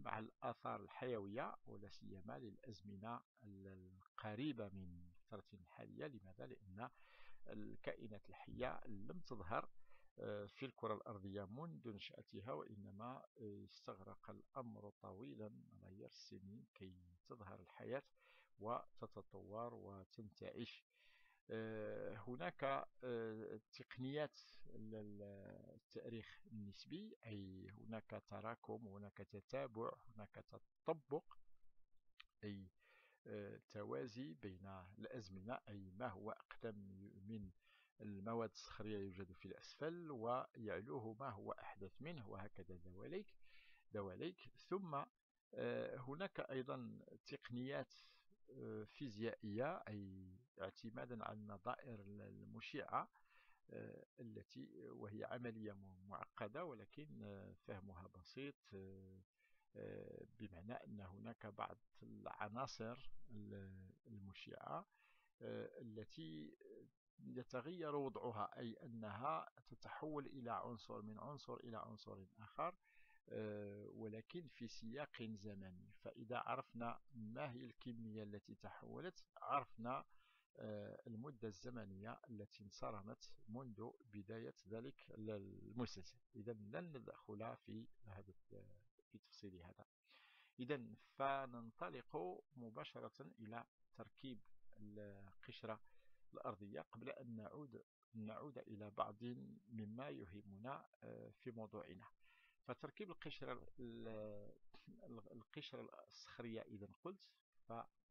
على الآثار الحيوية ولا سيما للأزمنة القريبة من فترة الحالية. لماذا؟ لأن الكائنات الحية لم تظهر آه، في الكرة الأرضية منذ نشأتها وإنما استغرق الأمر طويلا. ملايير السنين كي تظهر الحياة وتتطور وتنتعش. آه، هناك آه، تقنيات التأريخ النسبي أي هناك تراكم هناك تتابع هناك تطبق أي آه، توازي بين الأزمنة أي ما هو أقدم من المواد الصخرية يوجد في الأسفل ويعلوه ما هو أحدث منه وهكذا دواليك دواليك. ثم هناك أيضا تقنيات فيزيائية أي اعتمادا على النظائر المشعة آه، التي وهي عملية معقدة ولكن آه، فهمها بسيط آه، بمعنى أن هناك بعض العناصر المشعة التي يتغير وضعها أي أنها تتحول إلى عنصر من عنصر إلى عنصر آخر. آه، ولكن في سياق زمني. فإذا عرفنا ما هي الكمية التي تحولت عرفنا آه، المدة الزمنية التي انصرمت منذ بداية ذلك المسلسل. إذا لن ندخل في هذا في تفصيل هذا. إذا فننطلق مباشرة إلى تركيب القشرة الأرضية قبل أن نعود نعود إلى بعض مما يهمنا آه، في موضوعنا. فتركيب القشرة القشرة الصخرية إذا قلت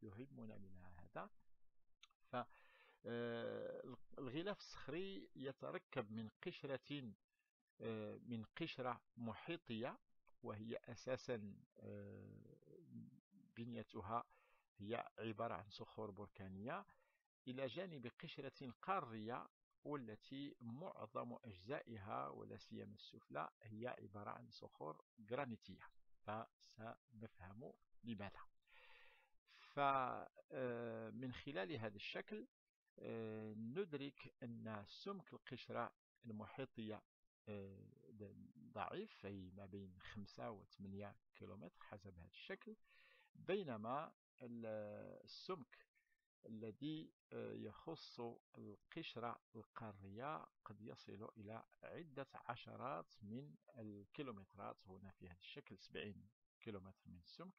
فيهمنا منها هذا. فالغلاف آه، الصخري يتركب من قشرة آه، من قشرة محيطية وهي أساسا آه، بنيتها هي عبارة عن صخور بركانية إلى جانب قشرة قارية والتي معظم أجزائها ولا سيما السفلى هي عبارة عن صخور جرانيتية فسنفهم لماذا. فمن آه، خلال هذا الشكل آه، ندرك أن سمك القشرة المحيطية آه، ضعيف أي ما بين 5 و 8 كيلومتر حسب هذا الشكل بينما السمك الذي آه، يخص القشرة القارية قد يصل إلى عدة عشرات من الكيلومترات هنا في هذا الشكل 70 كيلومتر من السمك.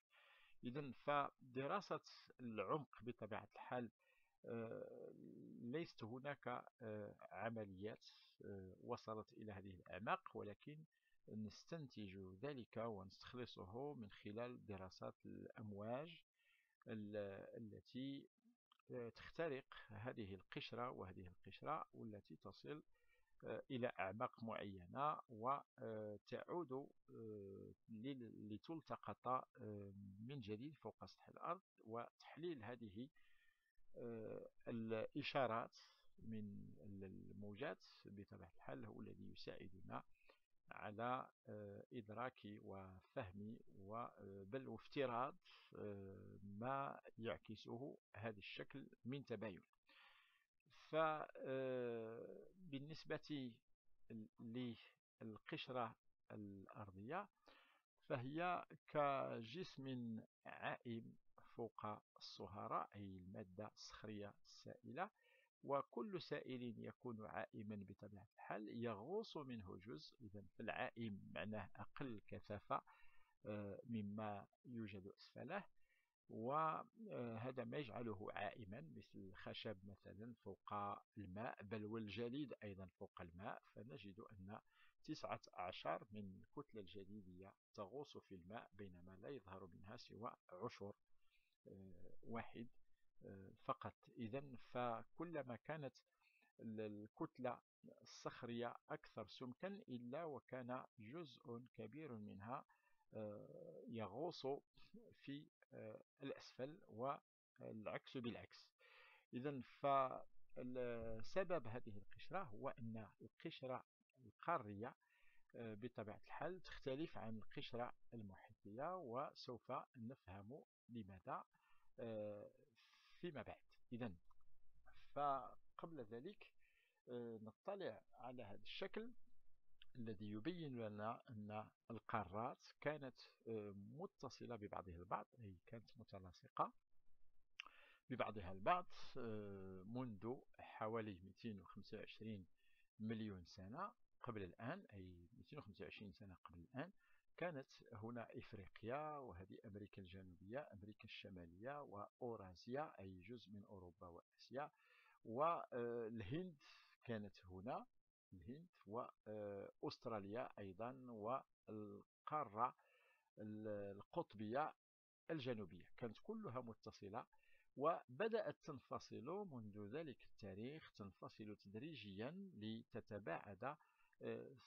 إذا فدراسة العمق بطبيعة الحال آه، ليست هناك آه، عمليات وصلت إلى هذه الأعماق ولكن نستنتج ذلك ونستخلصه من خلال دراسات الأمواج التي تخترق هذه القشرة وهذه القشرة والتي تصل آه، إلى أعماق معينة وتعود آه، لتلتقط آه، من جديد فوق سطح الأرض وتحليل هذه الإشارات من الموجات بطبيعة الحال هو الذي يساعدنا على آه، إدراك وفهم بل وافتراض آه، ما يعكسه هذا الشكل من تباين. فبالنسبة آه، للقشرة الأرضية فهي كجسم عائم فوق الصهارة أي المادة الصخرية السائلة. وكل سائل يكون عائما بطبيعة الحال يغوص منه جزء إذا فالعائم معناه أقل كثافة آه، مما يوجد أسفله. وهذا ما يجعله عائما مثل الخشب مثلا فوق الماء بل والجليد أيضا فوق الماء. فنجد أن تسعة أعشار من الكتلة الجليدية تغوص في الماء بينما لا يظهر منها سوى عشر آه، واحد. فقط. إذا فكلما كانت الكتلة الصخرية أكثر سمكا إلا وكان جزء كبير منها آه، يغوص في الأسفل والعكس بالعكس. إذا فسبب هذه القشرة هو أن القشرة القارية آه، بطبيعة الحال تختلف عن القشرة المحيطية وسوف نفهم لماذا آه، فيما بعد. إذا فقبل ذلك آه، نطلع على هذا الشكل الذي يبين لنا أن القارات كانت متصلة ببعضها البعض أي كانت متلاصقة ببعضها البعض منذ حوالي 225 مليون سنة قبل الآن أي 225 سنة قبل الآن. كانت هنا إفريقيا وهذه أمريكا الجنوبية أمريكا الشمالية وأوراسيا أي جزء من أوروبا وآسيا. والهند كانت هنا الهند وأستراليا أيضا والقارة القطبية الجنوبية. كانت كلها متصلة وبدأت تنفصل منذ ذلك التاريخ تنفصل تدريجيا لتتباعد آه،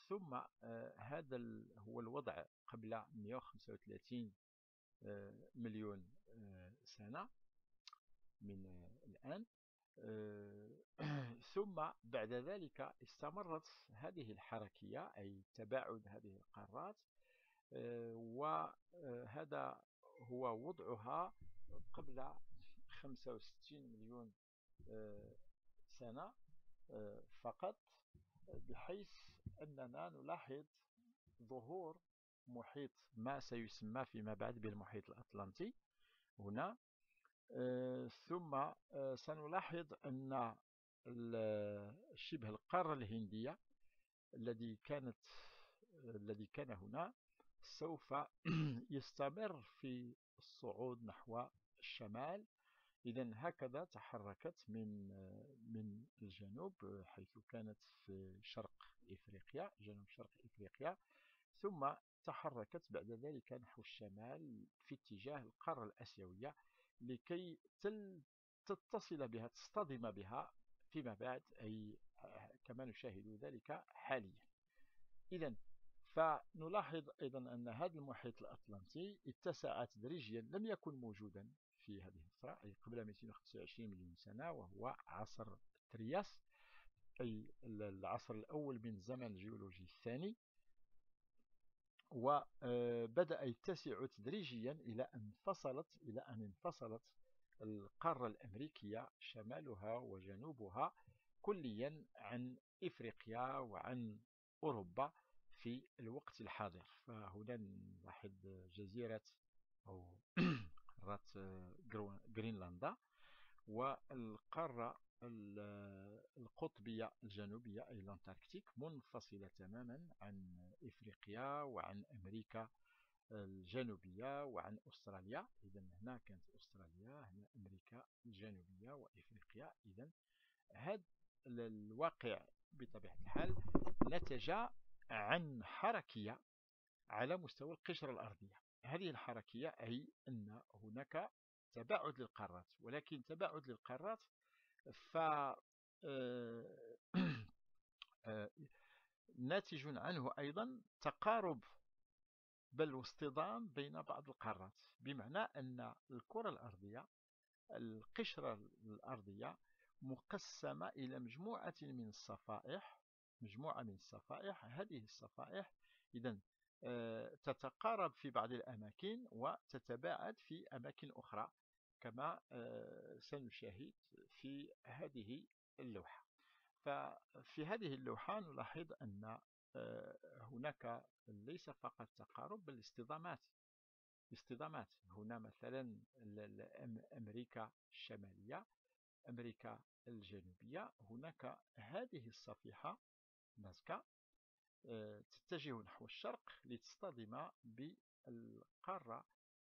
ثم آه، هذا هو الوضع قبل 135 آه، مليون سنة من الآن [CLEARS THROAT] ثم بعد ذلك استمرت هذه الحركية أي تباعد هذه القارات وهذا هو وضعها قبل 65 مليون سنة فقط بحيث أننا نلاحظ ظهور محيط ما سيسمى فيما بعد بالمحيط الأطلنطي هنا. آه، ثم آه، سنلاحظ أن شبه القارة الهندية الذي كانت الذي كان هنا سوف [CLEARS THROAT] يستمر في الصعود نحو الشمال. إذا هكذا تحركت من من الجنوب حيث كانت في شرق إفريقيا جنوب شرق إفريقيا. ثم تحركت بعد ذلك نحو الشمال في اتجاه القارة الأسيوية لكي تتصل بها تصطدم بها فيما بعد أي كما نشاهد ذلك حاليا. إذا فنلاحظ أيضا أن هذا المحيط الأطلنطي اتسع تدريجيا لم يكن موجودا في هذه الفترة أي قبل 225 مليون سنة وهو عصر ال Trias أي العصر الأول من الزمن الجيولوجي الثاني. وبدأ يتسع تدريجيا إلى أن انفصلت إلى أن انفصلت القارة الأمريكية شمالها وجنوبها كليا عن إفريقيا وعن أوروبا في الوقت الحاضر. فهنا نلاحظ جزيرة أو [CLEARS THROAT] قارة غرينلندا والقارة القطبية الجنوبية أي الأنتاركتيك منفصلة تماما عن إفريقيا وعن أمريكا الجنوبية وعن أستراليا. إذا هنا كانت أستراليا هنا أمريكا الجنوبية وإفريقيا. إذا هذا الواقع بطبيعة الحال نتج عن حركية على مستوى القشرة الأرضية. هذه الحركية أي أن هناك تباعد للقارات ولكن تباعد للقارات ف آه، [CLEARS THROAT] آه، ناتج عنه أيضا تقارب بل واصطدام بين بعض القارات بمعنى أن الكرة الأرضية القشرة الأرضية مقسمة إلى مجموعة من الصفائح مجموعة من الصفائح. هذه الصفائح إذا آه، تتقارب في بعض الأماكن وتتباعد في أماكن أخرى. كما آه، سنشاهد في هذه اللوحة. ففي هذه اللوحة نلاحظ أن آه، هناك ليس فقط تقارب بل اصطدامات. اصطدامات. هنا مثلا أمريكا الشمالية أمريكا الجنوبية. هناك هذه الصفيحة نازكا تتجه نحو الشرق لتصطدم بالقارة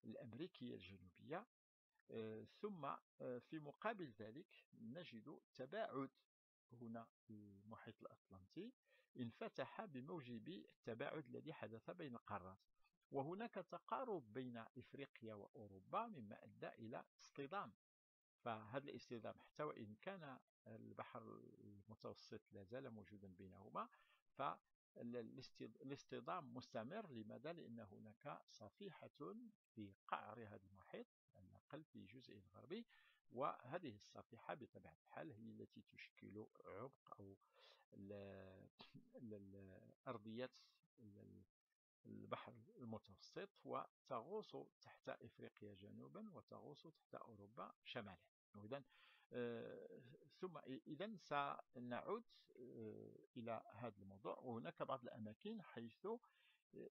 الأمريكية الجنوبية. آه، ثم آه، في مقابل ذلك نجد تباعد هنا المحيط الأطلنطي انفتح بموجب التباعد الذي حدث بين القارات وهناك تقارب بين إفريقيا وأوروبا مما أدى إلى اصطدام. فهذا الاصطدام حتى وإن كان البحر المتوسط لا زال موجودا بينهما الاصطدام مستمر. لماذا؟ لأن هناك صفيحة في قعر هذا المحيط الأقل في جزء الغربي وهذه الصفيحة بطبيعة الحال هي التي تشكل عمق أو الأرضيات البحر المتوسط وتغوص تحت إفريقيا جنوبا وتغوص تحت أوروبا شمالا. إذا آه، ثم إذا سنعود آه، إلى هذا الموضوع. وهناك بعض الأماكن حيث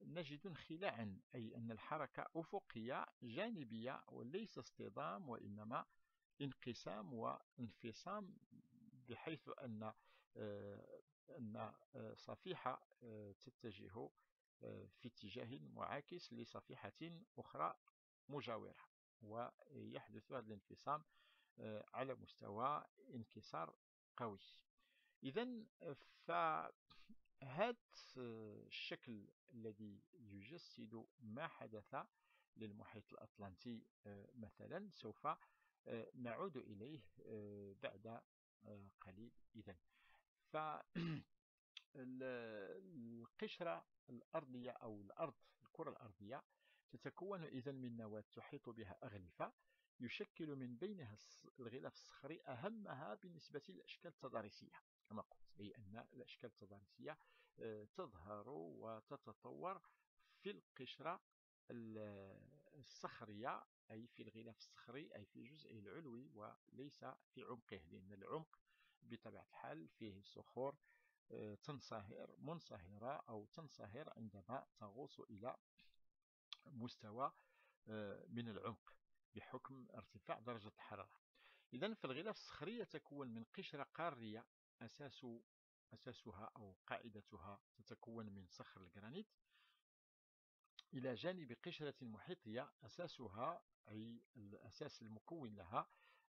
نجد انخلاعا أي أن الحركة أفقية جانبية وليس اصطدام وإنما انقسام وانفصام بحيث أن أن صفيحة تتجه في اتجاه معاكس لصفيحة أخرى مجاورة ويحدث هذا الانفصام آه، على مستوى انكسار قوي. إذا فهذا الشكل الذي يجسد ما حدث للمحيط الأطلنطي آه، مثلا سوف آه، نعود إليه بعد قليل. إذا فالقشرة [CLEARS THROAT] الأرضية أو الأرض الكرة الأرضية تتكون إذا من نواة تحيط بها أغلفة يشكل من بينها الغلاف الصخري أهمها بالنسبة للأشكال التضاريسية كما قلت. أي أن الأشكال التضاريسية آه، تظهر وتتطور في القشرة الصخرية أي في الغلاف الصخري أي في جزء العلوي وليس في عمقه لأن العمق بطبيعة الحال فيه صخور آه، تنصهر منصهرة أو تنصهر عندما تغوص إلى مستوى آه، من العمق بحكم ارتفاع درجة الحرارة. إذا فالغلاف الصخري يتكون من قشرة قارية. أساس أساسها أو قاعدتها تتكون من صخر الجرانيت. إلى جانب قشرة محيطية أساسها أي الأساس المكون لها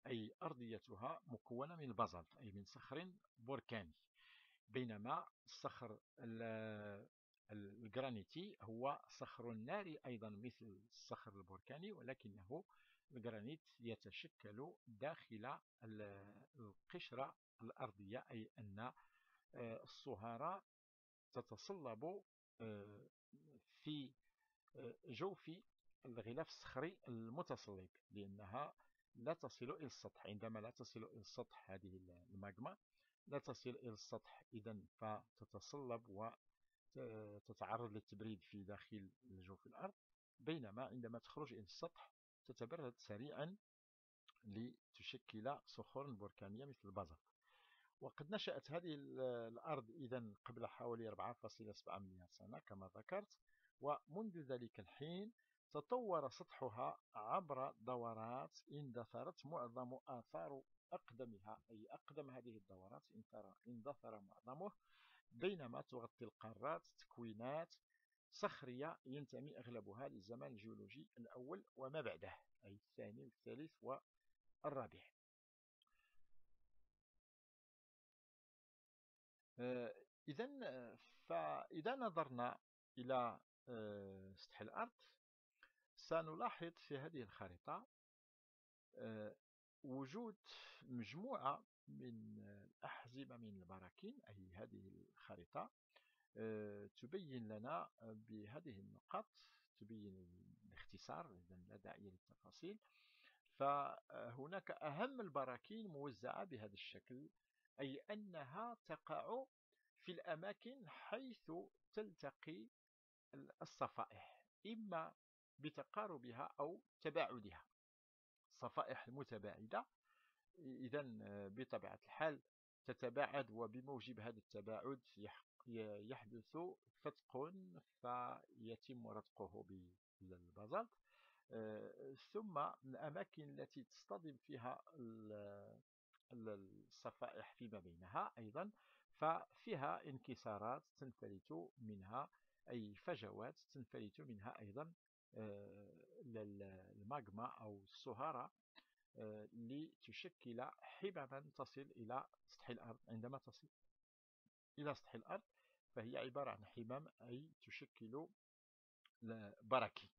أي أرضيتها مكونة من البازلت أي من صخر بركاني بينما الصخر الجرانيتي هو صخر ناري أيضا مثل الصخر البركاني ولكنه الجرانيت يتشكل داخل القشرة الأرضية أي أن آه، الصهارة تتصلب آه، في آه، جوف الغلاف الصخري المتصلب لأنها لا تصل إلى السطح. عندما لا تصل إلى السطح هذه الماجما لا تصل إلى السطح إذا فتتصلب وتتعرض للتبريد في داخل جوف الأرض. بينما عندما تخرج إلى السطح تتبرد سريعا لتشكل صخور بركانية مثل البازلت وقد نشأت هذه الأرض إذا قبل حوالي 4.7 مليار سنة كما ذكرت ومنذ ذلك الحين تطور سطحها عبر دورات اندثرت معظم آثار أقدمها أي أقدم هذه الدورات اندثر معظمه بينما تغطي القارات تكوينات صخرية ينتمي أغلبها للزمان الجيولوجي الأول وما بعده أي الثاني والثالث والرابع. آه، إذا فإذا نظرنا إلى آه، سطح الأرض سنلاحظ في هذه الخريطة آه، وجود مجموعة من الأحزمة من البراكين أي هذه الخريطة. آه، تبين لنا بهذه النقاط تبين باختصار إذا لا داعي للتفاصيل. فهناك أهم البراكين موزعة بهذا الشكل أي أنها تقع في الأماكن حيث تلتقي الصفائح إما بتقاربها أو تباعدها. الصفائح المتباعدة إذا بطبيعة الحال تتباعد وبموجب هذا التباعد يحدث فتق فيتم رتقه بالبازلت آه، ثم الأماكن التي تصطدم فيها الصفائح فيما بينها أيضا ففيها انكسارات تنفلت منها أي فجوات تنفلت منها أيضا آه، الماغما أو الصهارة آه، لتشكل حمما تصل إلى سطح الأرض عندما تصل إلى سطح الأرض. فهي عبارة عن حمم أي تشكل براكين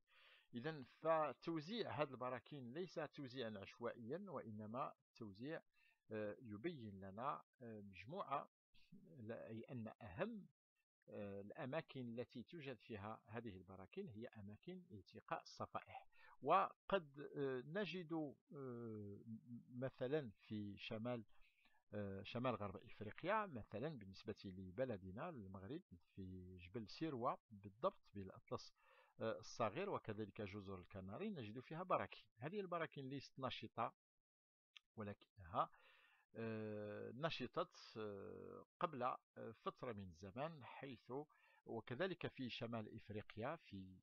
إذا فتوزيع هذه البراكين ليس توزيعا عشوائيا وإنما توزيع آه، يبين لنا آه، مجموعة أي أن أهم الأماكن التي توجد فيها هذه البراكين هي أماكن التقاء الصفائح. وقد نجد مثلا في شمال شمال غرب إفريقيا مثلا بالنسبة لبلدنا المغرب في جبل سيروة بالضبط بالأطلس الصغير وكذلك جزر الكناري نجد فيها براكين. هذه البراكين ليست نشطة ولكنها آه، نشطت آه، قبل آه، فترة من الزمان حيث وكذلك في شمال إفريقيا في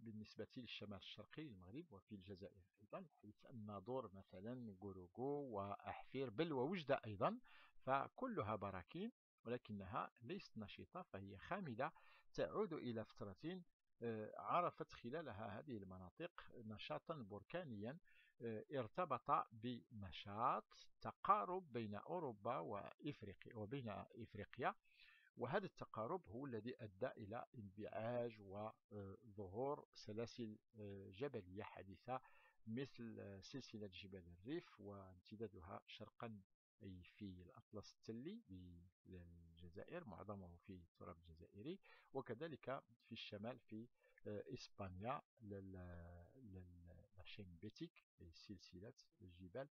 بالنسبة للشمال الشرقي للمغرب وفي الجزائر أيضا حيث الناظور مثلا غوروغو وأحفير بل ووجدة أيضا فكلها براكين ولكنها ليست نشطة فهي خاملة تعود إلى فترة عرفت خلالها هذه المناطق نشاطا بركانيا آه، ارتبط بنشاط تقارب بين أوروبا وإفريقيا وبين إفريقيا. وهذا التقارب هو الذي أدى إلى انبعاج وظهور سلاسل آه، جبلية حديثة مثل سلسلة جبال الريف وامتدادها شرقا أي في الأطلس التلي للجزائر معظمه في التراب الجزائري وكذلك في الشمال في آه، إسبانيا للشين بيتيك سلسلة الجبال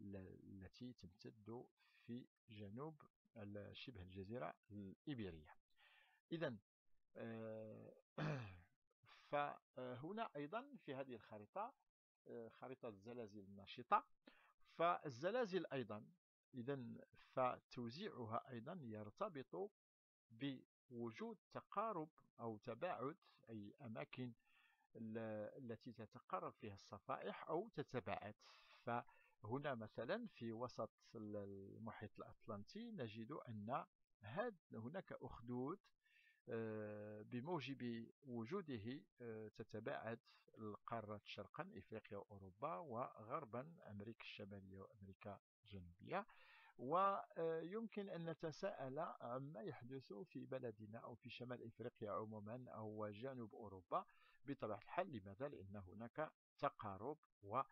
التي تمتد في جنوب شبه الجزيرة الإيبيرية. إذا آه، [CLEARS THROAT] فهنا أيضا في هذه الخريطة آه، خريطة الزلازل الناشطة. فالزلازل أيضا إذا فتوزيعها أيضا يرتبط بوجود تقارب أو تباعد أي أماكن التي تتقرب فيها الصفائح أو تتباعد. فهنا مثلا في وسط المحيط الأطلنطي نجد أن هناك أخدود آه، بموجب وجوده آه، تتباعد القارات شرقا إفريقيا وأوروبا وغربا أمريكا الشمالية وأمريكا الجنوبية ويمكن أن نتساءل عما يحدث في بلدنا أو في شمال إفريقيا عموما أو جنوب أوروبا بطبيعة الحال لماذا؟ لأن هناك تقارب و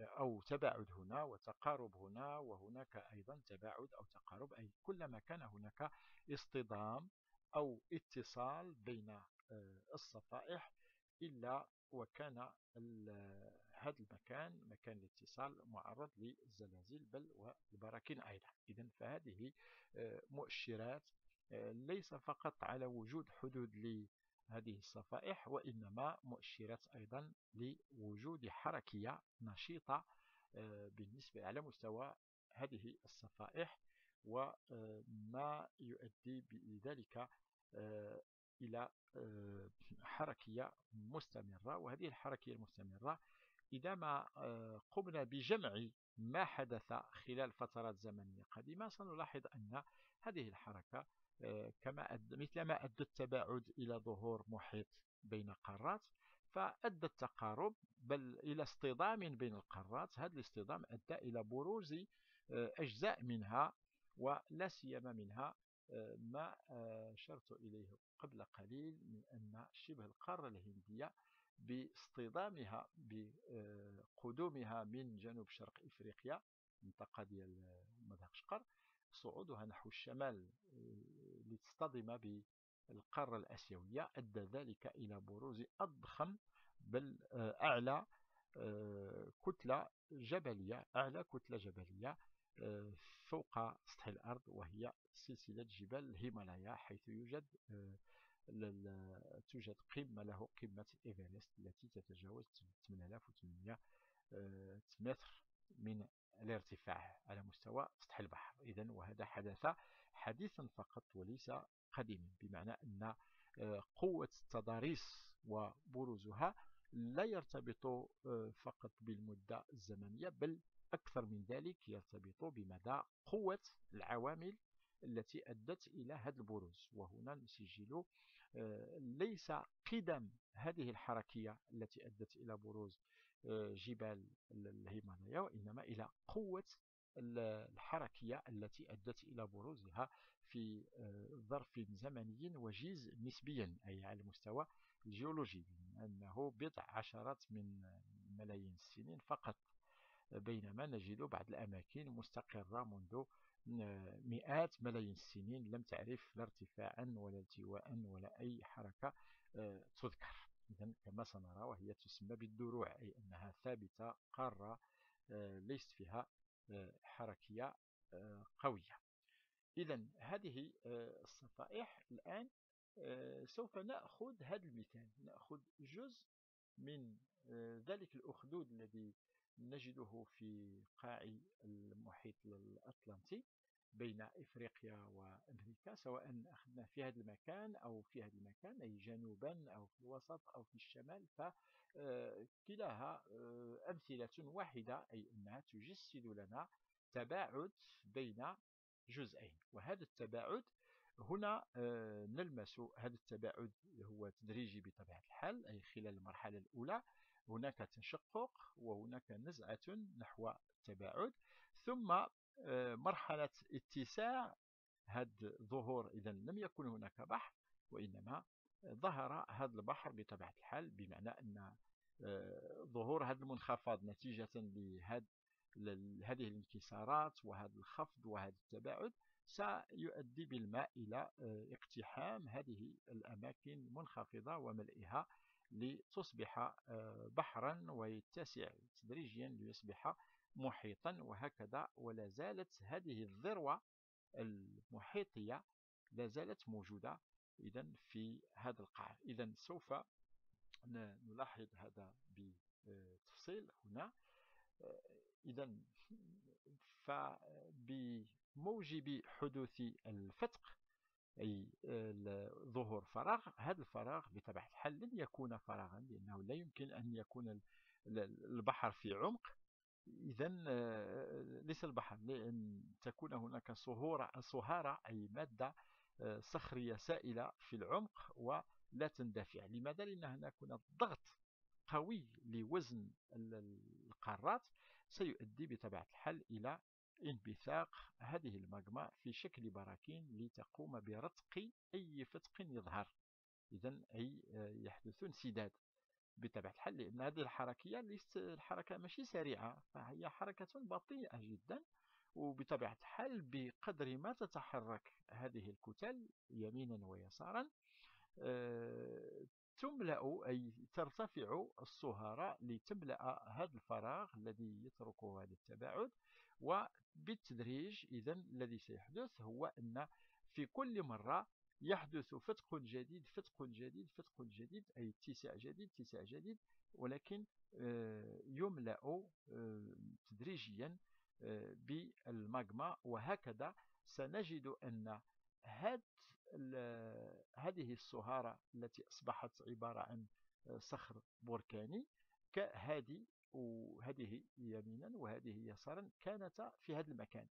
أو تباعد هنا وتقارب هنا وهناك أيضا تباعد أو تقارب أي كلما كان هناك اصطدام أو اتصال بين آه، الصفائح إلا وكان هذا المكان مكان الاتصال معرض للزلازل بل والبراكين أيضا. إذا فهذه آه، مؤشرات آه، ليس فقط على وجود حدود لهذه الصفائح وإنما مؤشرات أيضا لوجود حركية نشيطة آه، بالنسبة على مستوى هذه الصفائح وما يؤدي بذلك إلى حركية مستمرة. وهذه الحركية المستمرة إذا ما آه، قمنا بجمع ما حدث خلال فترات زمنية قديمة سنلاحظ أن هذه الحركة آه، كما مثل ما أدى التباعد إلى ظهور محيط بين قارات فأدى التقارب بل إلى اصطدام بين القارات. هذا الاصطدام أدى إلى بروز آه، أجزاء منها ولا سيما منها ما أشرت إليه قبل قليل من أن شبه القارة الهندية باصطدامها بقدومها من جنوب شرق إفريقيا منطقة ديال مدغشقر صعودها نحو الشمال آه، لتصطدم بالقارة الآسيوية أدى ذلك إلى بروز أضخم بل آه، أعلى آه، كتلة جبلية أعلى كتلة جبلية فوق سطح الأرض وهي سلسلة جبال الهيمالايا حيث يوجد توجد قمة له قمة إيفرست التي تتجاوز 8800 آه، متر من الارتفاع على مستوى سطح البحر. إذا وهذا حدث حديثا فقط وليس قديما بمعنى أن آه، قوة التضاريس وبروزها لا يرتبط آه، فقط بالمدة الزمنية بل أكثر من ذلك يرتبط بمدى قوة العوامل التي أدت إلى هذا البروز وهنا نسجل آه، ليس قدم هذه الحركية التي أدت إلى بروز جبال الهيمالايا وإنما إلى قوة الحركية التي أدت إلى بروزها في آه، ظرف زمني وجيز نسبيا أي على المستوى الجيولوجي أنه بضع عشرات من ملايين السنين فقط بينما نجد بعض الأماكن مستقرة منذ مئات ملايين السنين لم تعرف لا ارتفاعا ولا التواء ولا أي حركة تذكر. إذا كما سنرى وهي تسمى بالدروع أي أنها ثابتة قارة ليست فيها حركية قوية. إذا هذه الصفائح الآن سوف نأخذ هذا المثال. نأخذ جزء من ذلك الأخدود الذي نجده في قاع المحيط الأطلنطي. بين إفريقيا وأمريكا سواء أخذنا في هذا المكان أو في هذا المكان أي جنوبا أو في الوسط أو في الشمال فكلاها أمثلة واحدة أي أنها تجسد لنا تباعد بين جزئين. وهذا التباعد هنا نلمس هذا التباعد هو تدريجي بطبيعة الحال أي خلال المرحلة الأولى هناك تشقق وهناك نزعة نحو التباعد ثم مرحلة اتساع. هذا ظهور إذا لم يكن هناك بحر وإنما ظهر هذا البحر بطبيعة الحال بمعنى أن ظهور هذا المنخفض نتيجة لهذه الانكسارات وهذا الخفض وهذا التباعد سيؤدي بالماء إلى اقتحام هذه الأماكن المنخفضة وملئها لتصبح بحرا ويتسع تدريجيا ليصبح محيطا وهكذا ولا زالت هذه الذروة المحيطية لا زالت موجودة إذا في هذا القاع. إذا سوف نلاحظ هذا بتفصيل هنا. إذا فبموجب حدوث الفتق أي ظهور فراغ هذا الفراغ بطبيعة الحال لن يكون فراغا لأنه لا يمكن أن يكون البحر في عمق. إذا ليس البحر لأن تكون هناك صهورة صهارة أي مادة صخرية سائلة في العمق ولا تندفع. لماذا؟ لأن هناك ضغط قوي لوزن القارات سيؤدي بطبيعة الحال إلى انبثاق هذه الماغما في شكل براكين لتقوم برتق أي فتق يظهر. إذا أي يحدث انسداد. بطبيعة الحال لأن هذه الحركية ليست الحركة ماشي سريعة فهي حركة بطيئة جدا وبطبيعة الحال بقدر ما تتحرك هذه الكتل يمينا ويسارا آه، تملأ أي ترتفع الصهارة لتملأ هذا الفراغ الذي يتركه هذا التباعد وبالتدريج إذا الذي سيحدث هو أن في كل مرة يحدث فتق جديد فتق جديد فتق جديد أي اتساع جديد اتساع جديد ولكن آه، يملأ آه، تدريجيا آه، بالماغما وهكذا سنجد أن هذه الصهارة التي أصبحت عبارة عن صخر بركاني كهذه وهذه يمينا وهذه يسارا كانتا في هذا المكان.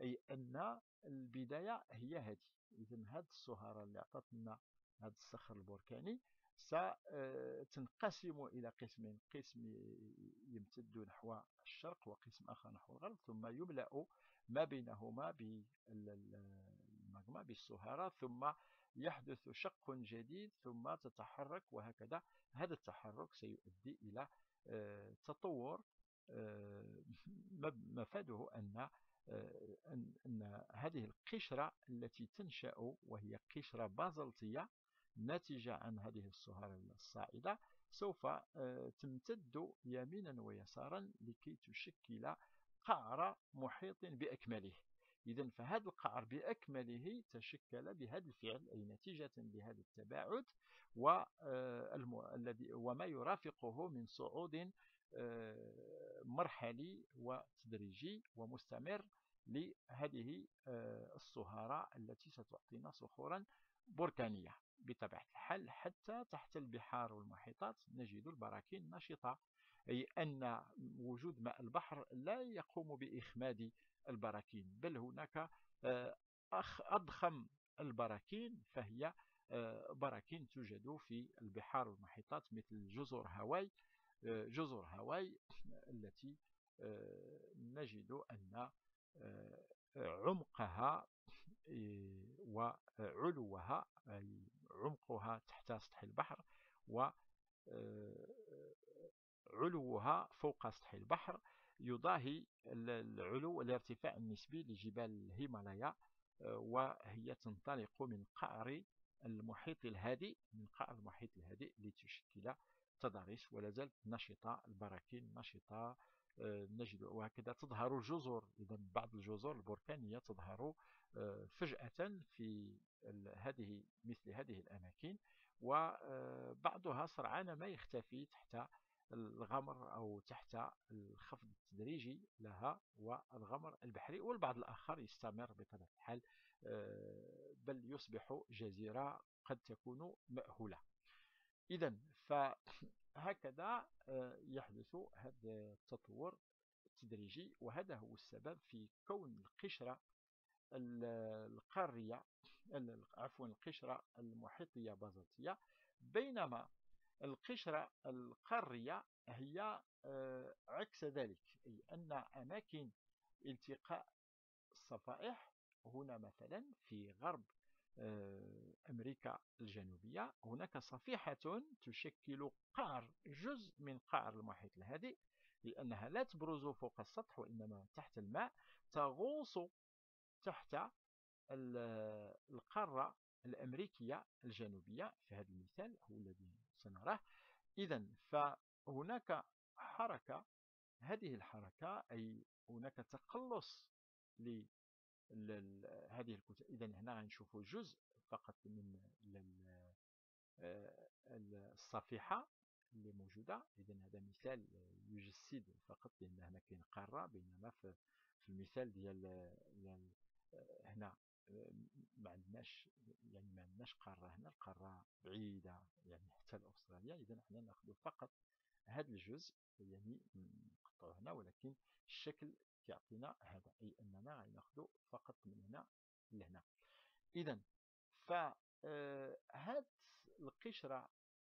أي أن البداية هي هذه إذا هذه الصهارة اللي أعطتنا هذا الصخر البركاني ستنقسم إلى قسمين. قسم يمتد نحو الشرق وقسم آخر نحو الغرب ثم يملأ ما بينهما بالمغما بالصهارة ثم يحدث شق جديد ثم تتحرك وهكذا. هذا التحرك سيؤدي إلى آه، تطور آه، مفاده آه، أن, أن هذه القشرة التي تنشأ وهي قشرة بازلتية ناتجة عن هذه الصهار الصاعدة سوف آه، تمتد يمينا ويسارا لكي تشكل قعر محيط بأكمله. إذا فهذا القعر بأكمله تشكل بهذا الفعل أي نتيجة لهذا التباعد آه، وما يرافقه من صعود آه، مرحلي وتدريجي ومستمر لهذه آه، الصهارة التي ستعطينا صخورا بركانية. بطبيعة الحال حتى تحت البحار والمحيطات نجد البراكين نشطة أي أن وجود ماء البحر لا يقوم بإخماد البراكين بل هناك آه، أضخم البراكين فهي براكين توجد في البحار والمحيطات مثل جزر هاواي جزر هاواي التي آه، نجد أن آه، عمقها وعلوها أي عمقها تحت سطح البحر وعلوها آه، فوق سطح البحر يضاهي العلو والارتفاع النسبي لجبال الهيمالايا وهي تنطلق من قعر المحيط الهادئ من قعر المحيط الهادئ لتشكل تضاريس ولا زالت نشطة البراكين نشطة آه، نجد وهكذا تظهر جزر إذا بعض الجزر البركانية تظهر آه، فجأة في هذه مثل هذه الأماكن وبعضها سرعان ما يختفي تحت الغمر أو تحت الخفض التدريجي لها والغمر البحري والبعض الآخر يستمر بطبيعة الحال آه، بل يصبح جزيرة قد تكون مأهولة. إذا فهكذا آه، يحدث هذا التطور التدريجي وهذا هو السبب في كون القشرة القارية عفوا القشرة المحيطية بازلتية. بينما القشرة القارية هي آه، عكس ذلك أي أن أماكن التقاء الصفائح هنا مثلا في غرب أمريكا الجنوبية. هناك صفيحة تشكل قعر جزء من قعر المحيط الهادئ لأنها لا تبرز فوق السطح وإنما تحت الماء تغوص تحت القارة الأمريكية الجنوبية. في هذا المثال هو الذي سنراه. إذا فهناك حركة هذه الحركة أي هناك تقلص هذه الكتل إذا هنا غنشوفوا جزء فقط من آه، الصفيحة اللي موجودة. إذا هذا مثال يجسد فقط لأن هنا كاين قارة بينما في المثال ديال آه، هنا آه، ما عندناش يعني ما عندناش قارة هنا. القارة بعيدة يعني حتى لأستراليا. إذا حنا ناخذ فقط هذا الجزء يعني نقطعه هنا ولكن الشكل كيعطينا هذا أي أننا غناخذ فقط من هنا لهنا. إذا فهاد آه، القشرة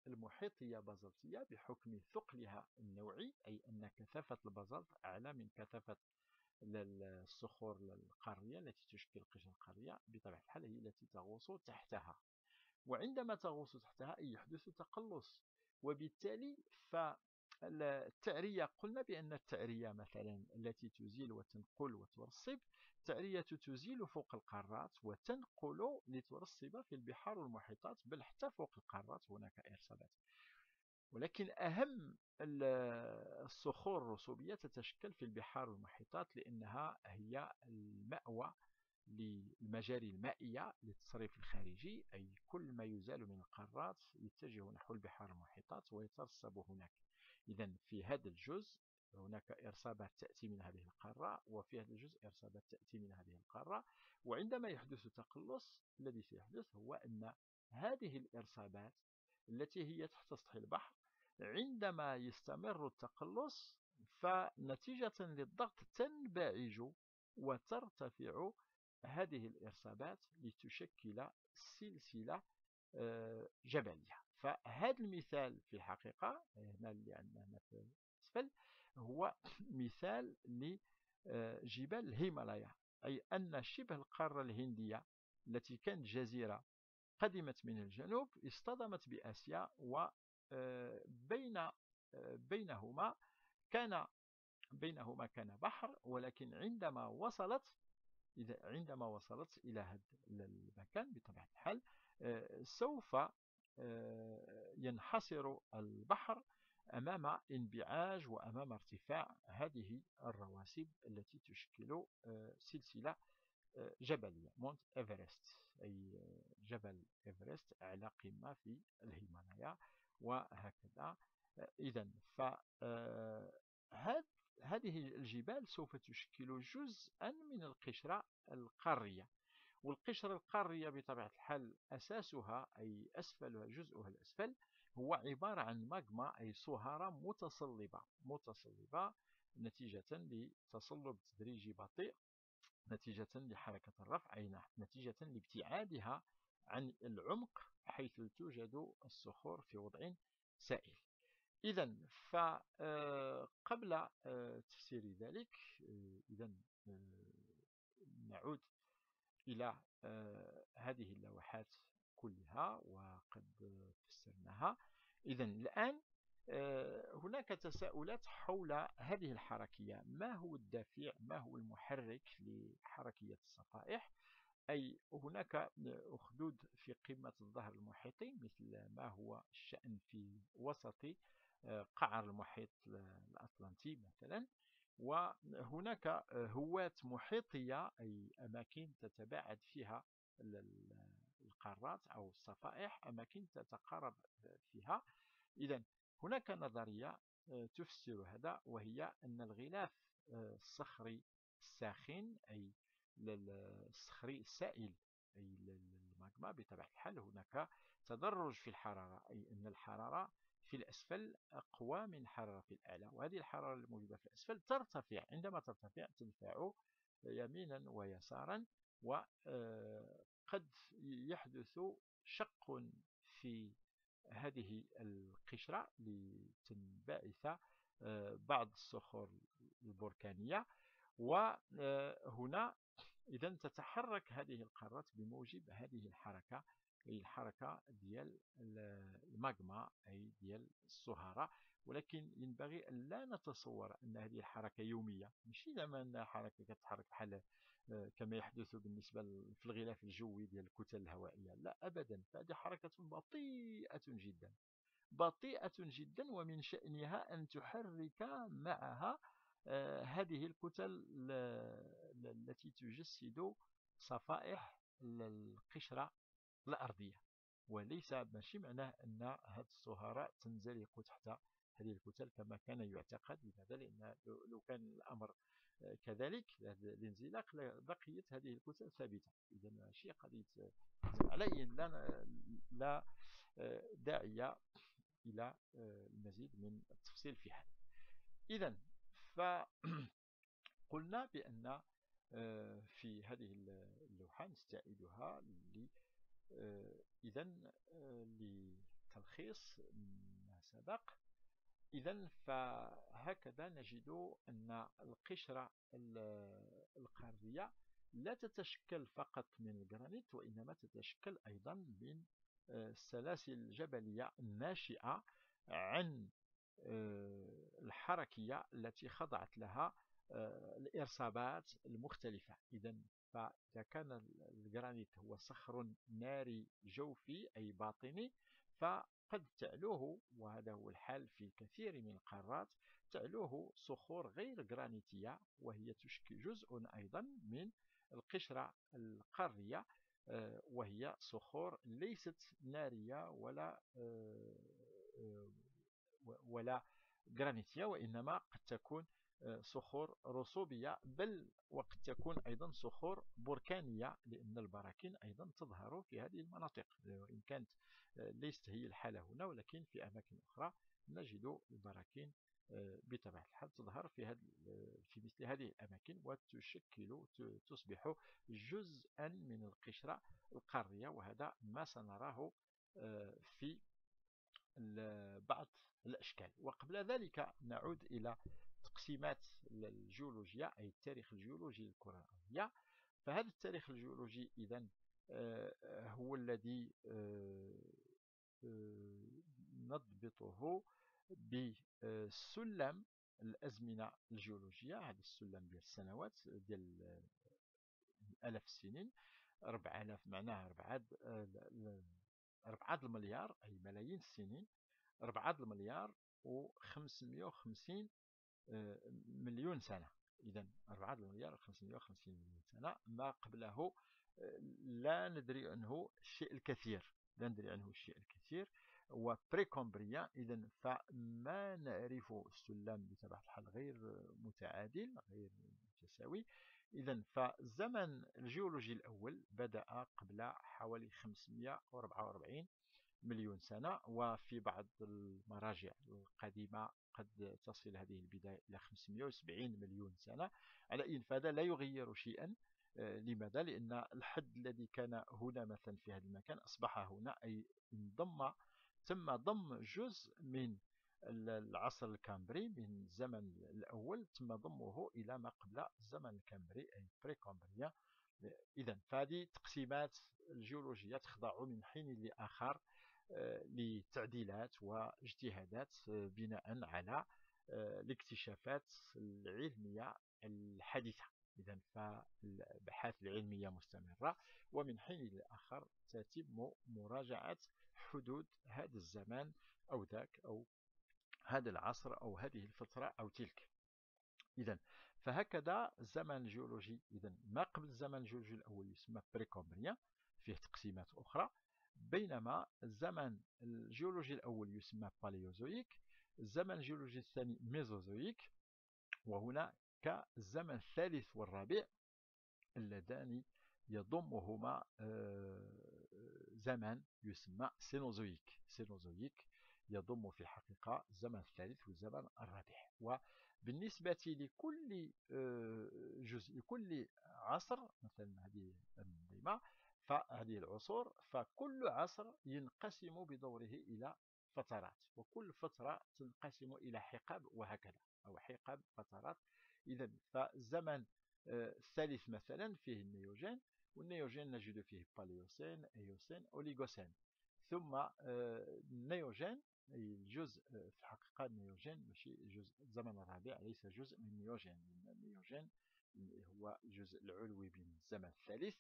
المحيطية بازلتية بحكم ثقلها النوعي أي أن كثافة البازلت أعلى من كثافة الصخور القارية التي تشكل القشرة القارية بطبيعة الحال هي التي تغوص تحتها. وعندما تغوص تحتها يحدث تقلص. وبالتالي ف التعرية قلنا بأن التعرية مثلا التي تزيل وتنقل وترصب التعرية تزيل فوق القارات وتنقل لترصب في البحار والمحيطات بل حتى فوق القارات هناك إرصادات ولكن أهم الصخور الرسوبية تتشكل في البحار والمحيطات لأنها هي المأوى للمجاري المائية للتصريف الخارجي أي كل ما يزال من القارات يتجه نحو البحار والمحيطات ويترسب هناك. إذا في هذا الجزء هناك إرصابات تأتي من هذه القارة وفي هذا الجزء إرصابات تأتي من هذه القارة. وعندما يحدث تقلص الذي سيحدث هو أن هذه الإرصابات التي هي تحت سطح البحر عندما يستمر التقلص فنتيجة للضغط تنبعج وترتفع هذه الإرصابات لتشكل سلسلة آه، جبلية. فهذا المثال في الحقيقة هنا اللي عندنا في الأسفل هو [COUGHS] مثال لجبال الهيمالايا. أي أن شبه القارة الهندية التي كانت جزيرة قدمت من الجنوب اصطدمت بآسيا وبين آه، آه، بينهما كان بينهما كان بحر ولكن عندما وصلت إذا عندما وصلت إلى هذا المكان بطبيعة الحال آه، سوف آه، ينحصر البحر أمام انبعاج وأمام ارتفاع هذه الرواسب التي تشكل آه، سلسلة جبلية mont إيفرست. أي جبل إيفرست أعلى قمة في الهيمالايا وهكذا. إذا فهذه هذه الجبال سوف تشكل جزءا من القشرة القارية. والقشرة القارية بطبيعة الحال أساسها أي أسفلها جزءها الأسفل هو عبارة عن ماغما أي صهارة متصلبة متصلبة نتيجة لتصلب تدريجي بطيء نتيجة لحركة الرفع أي نتيجة لابتعادها عن العمق حيث توجد الصخور في وضع سائل. إذا فقبل آه، تفسير ذلك آه، إذا آه، نعود إلى هذه اللوحات كلها وقد فسرناها. إذا الآن هناك تساؤلات حول هذه الحركية. ما هو الدافع؟ ما هو المحرك لحركية الصفائح أي هناك أخدود في قمة الظهر المحيطي مثل ما هو الشأن في وسط آه، قعر المحيط الأطلنطي مثلا. وهناك هوات محيطية أي أماكن تتباعد فيها القارات أو الصفائح أماكن تتقارب فيها. إذا هناك نظرية آه، تفسر هذا وهي أن الغلاف آه، الصخري الساخن أي الصخري السائل أي الماغما بطبيعة الحال هناك تدرج في الحرارة أي أن الحرارة في الأسفل أقوى من الحرارة في الأعلى وهذه الحرارة الموجودة في الأسفل ترتفع عندما ترتفع تدفع يمينا ويسارا وقد آه، يحدث شق في هذه القشرة لتنبعث آه، بعض الصخور البركانية وهنا إذا تتحرك هذه القارات بموجب هذه الحركة الحركة ديال الماغما أي ديال الصهارة ولكن ينبغي أن لا نتصور أن هذه الحركة يومية. ماشي زعما أنها حركة كتحرك بحال آه، كما يحدث بالنسبة في الغلاف الجوي ديال الكتل الهوائية. لا أبدا. فهذه حركة بطيئة جدا. بطيئة جدا ومن شأنها أن تحرك معها آه، هذه الكتل التي تجسد صفائح القشرة الأرضية وليس ماشي معناه أن هذه الصهارة تنزلق تحت هذه الكتل كما كان يعتقد لماذا؟ لأن لو كان الأمر كذلك الانزلاق بقيت هذه الكتل ثابتة. إذا ماشي قضية علي لا لا داعي إلى المزيد من التفصيل في هذا إذا فقلنا بأن في هذه اللوحة نستعيدها إذا لتلخيص ما سبق. إذا فهكذا نجد أن القشرة القارية لا تتشكل فقط من الجرانيت وإنما تتشكل أيضا من السلاسل الجبلية الناشئة عن الحركية التي خضعت لها الإرصابات المختلفة. إذا فإذا كان الجرانيت هو صخر ناري جوفي أي باطني فقد تعلوه وهذا هو الحال في كثير من القارات تعلوه صخور غير جرانيتية وهي تشكل جزء أيضا من القشرة القارية آه، وهي صخور ليست نارية ولا آه، آه، ولا جرانيتية وإنما قد تكون صخور رسوبية بل وقد تكون أيضا صخور بركانية لأن البراكين أيضا تظهر في هذه المناطق. وإن كانت ليست هي الحالة هنا ولكن في أماكن أخرى نجد البراكين بطبيعة الحال تظهر في هذه في مثل هذه الأماكن وتشكل تصبح جزءا من القشرة القارية. وهذا ما سنراه في بعض الأشكال. وقبل ذلك نعود إلى تقسيمات الجيولوجيا أي التاريخ الجيولوجي للكرة الأرضية فهذا التاريخ الجيولوجي إذا آه، هو الذي آه، آه، نضبطه بسلم الأزمنة الجيولوجية. هذا السلم ديال السنوات ديال آلاف السنين 4000 معناها 4 4 المليار أي ملايين السنين 4 المليار و 550 مليون سنة. إذا 4 مليار 550 مليون سنة. ما قبله لا ندري عنه الشيء الكثير. لا ندري عنه الشيء الكثير. و précambrien إذا فما نعرف السلم بطبيعة الحال غير متعادل غير متساوي. إذا فالزمن الجيولوجي الأول بدأ قبل حوالي 544 مليون سنة وفي بعض المراجع القديمة قد تصل هذه البداية إلى 570 مليون سنة. على أي فهذا لا يغير شيئا. آه، لماذا؟ لأن الحد الذي كان هنا مثلا في هذا المكان أصبح هنا أي انضم تم ضم جزء من العصر الكامبري من الزمن الأول تم ضمه إلى ما قبل الزمن الكامبري أي Précambrien إذا فهذه تقسيمات الجيولوجية تخضع من حين لآخر. لتعديلات واجتهادات بناء على الاكتشافات العلمية الحديثة. إذا فالأبحاث العلمية مستمرة ومن حين لآخر تتم مراجعة حدود هذا الزمان أو ذاك أو هذا العصر أو هذه الفترة أو تلك. إذا فهكذا الزمن الجيولوجي إذا ما قبل الزمن الجيولوجي الأول يسمى Précambrien فيه تقسيمات أخرى. بينما الزمن الجيولوجي الأول يسمى Paléozoïque الزمن الجيولوجي الثاني Mésozoïque وهناك الزمن الثالث والرابع اللذان يضمهما آه، زمن يسمى Cénozoïque Cénozoïque يضم في الحقيقة الزمن الثالث والزمن الرابع. وبالنسبة لكل آه، جزء لكل عصر مثلا هذه الأنظمة فهذه العصور فكل عصر ينقسم بدوره إلى فترات وكل فترة تنقسم إلى حقب وهكذا أو حقب فترات. إذا فالزمن آه، الثالث مثلا فيه النيوجين والنيوجين نجد فيه Paléocène Éocène Oligocène. ثم آه، النيوجين الجزء آه، في الحقيقة النيوجين ماشي جزء الزمن الرابع ليس جزء من النيوجين النيوجين هو الجزء العلوي من الزمن الثالث.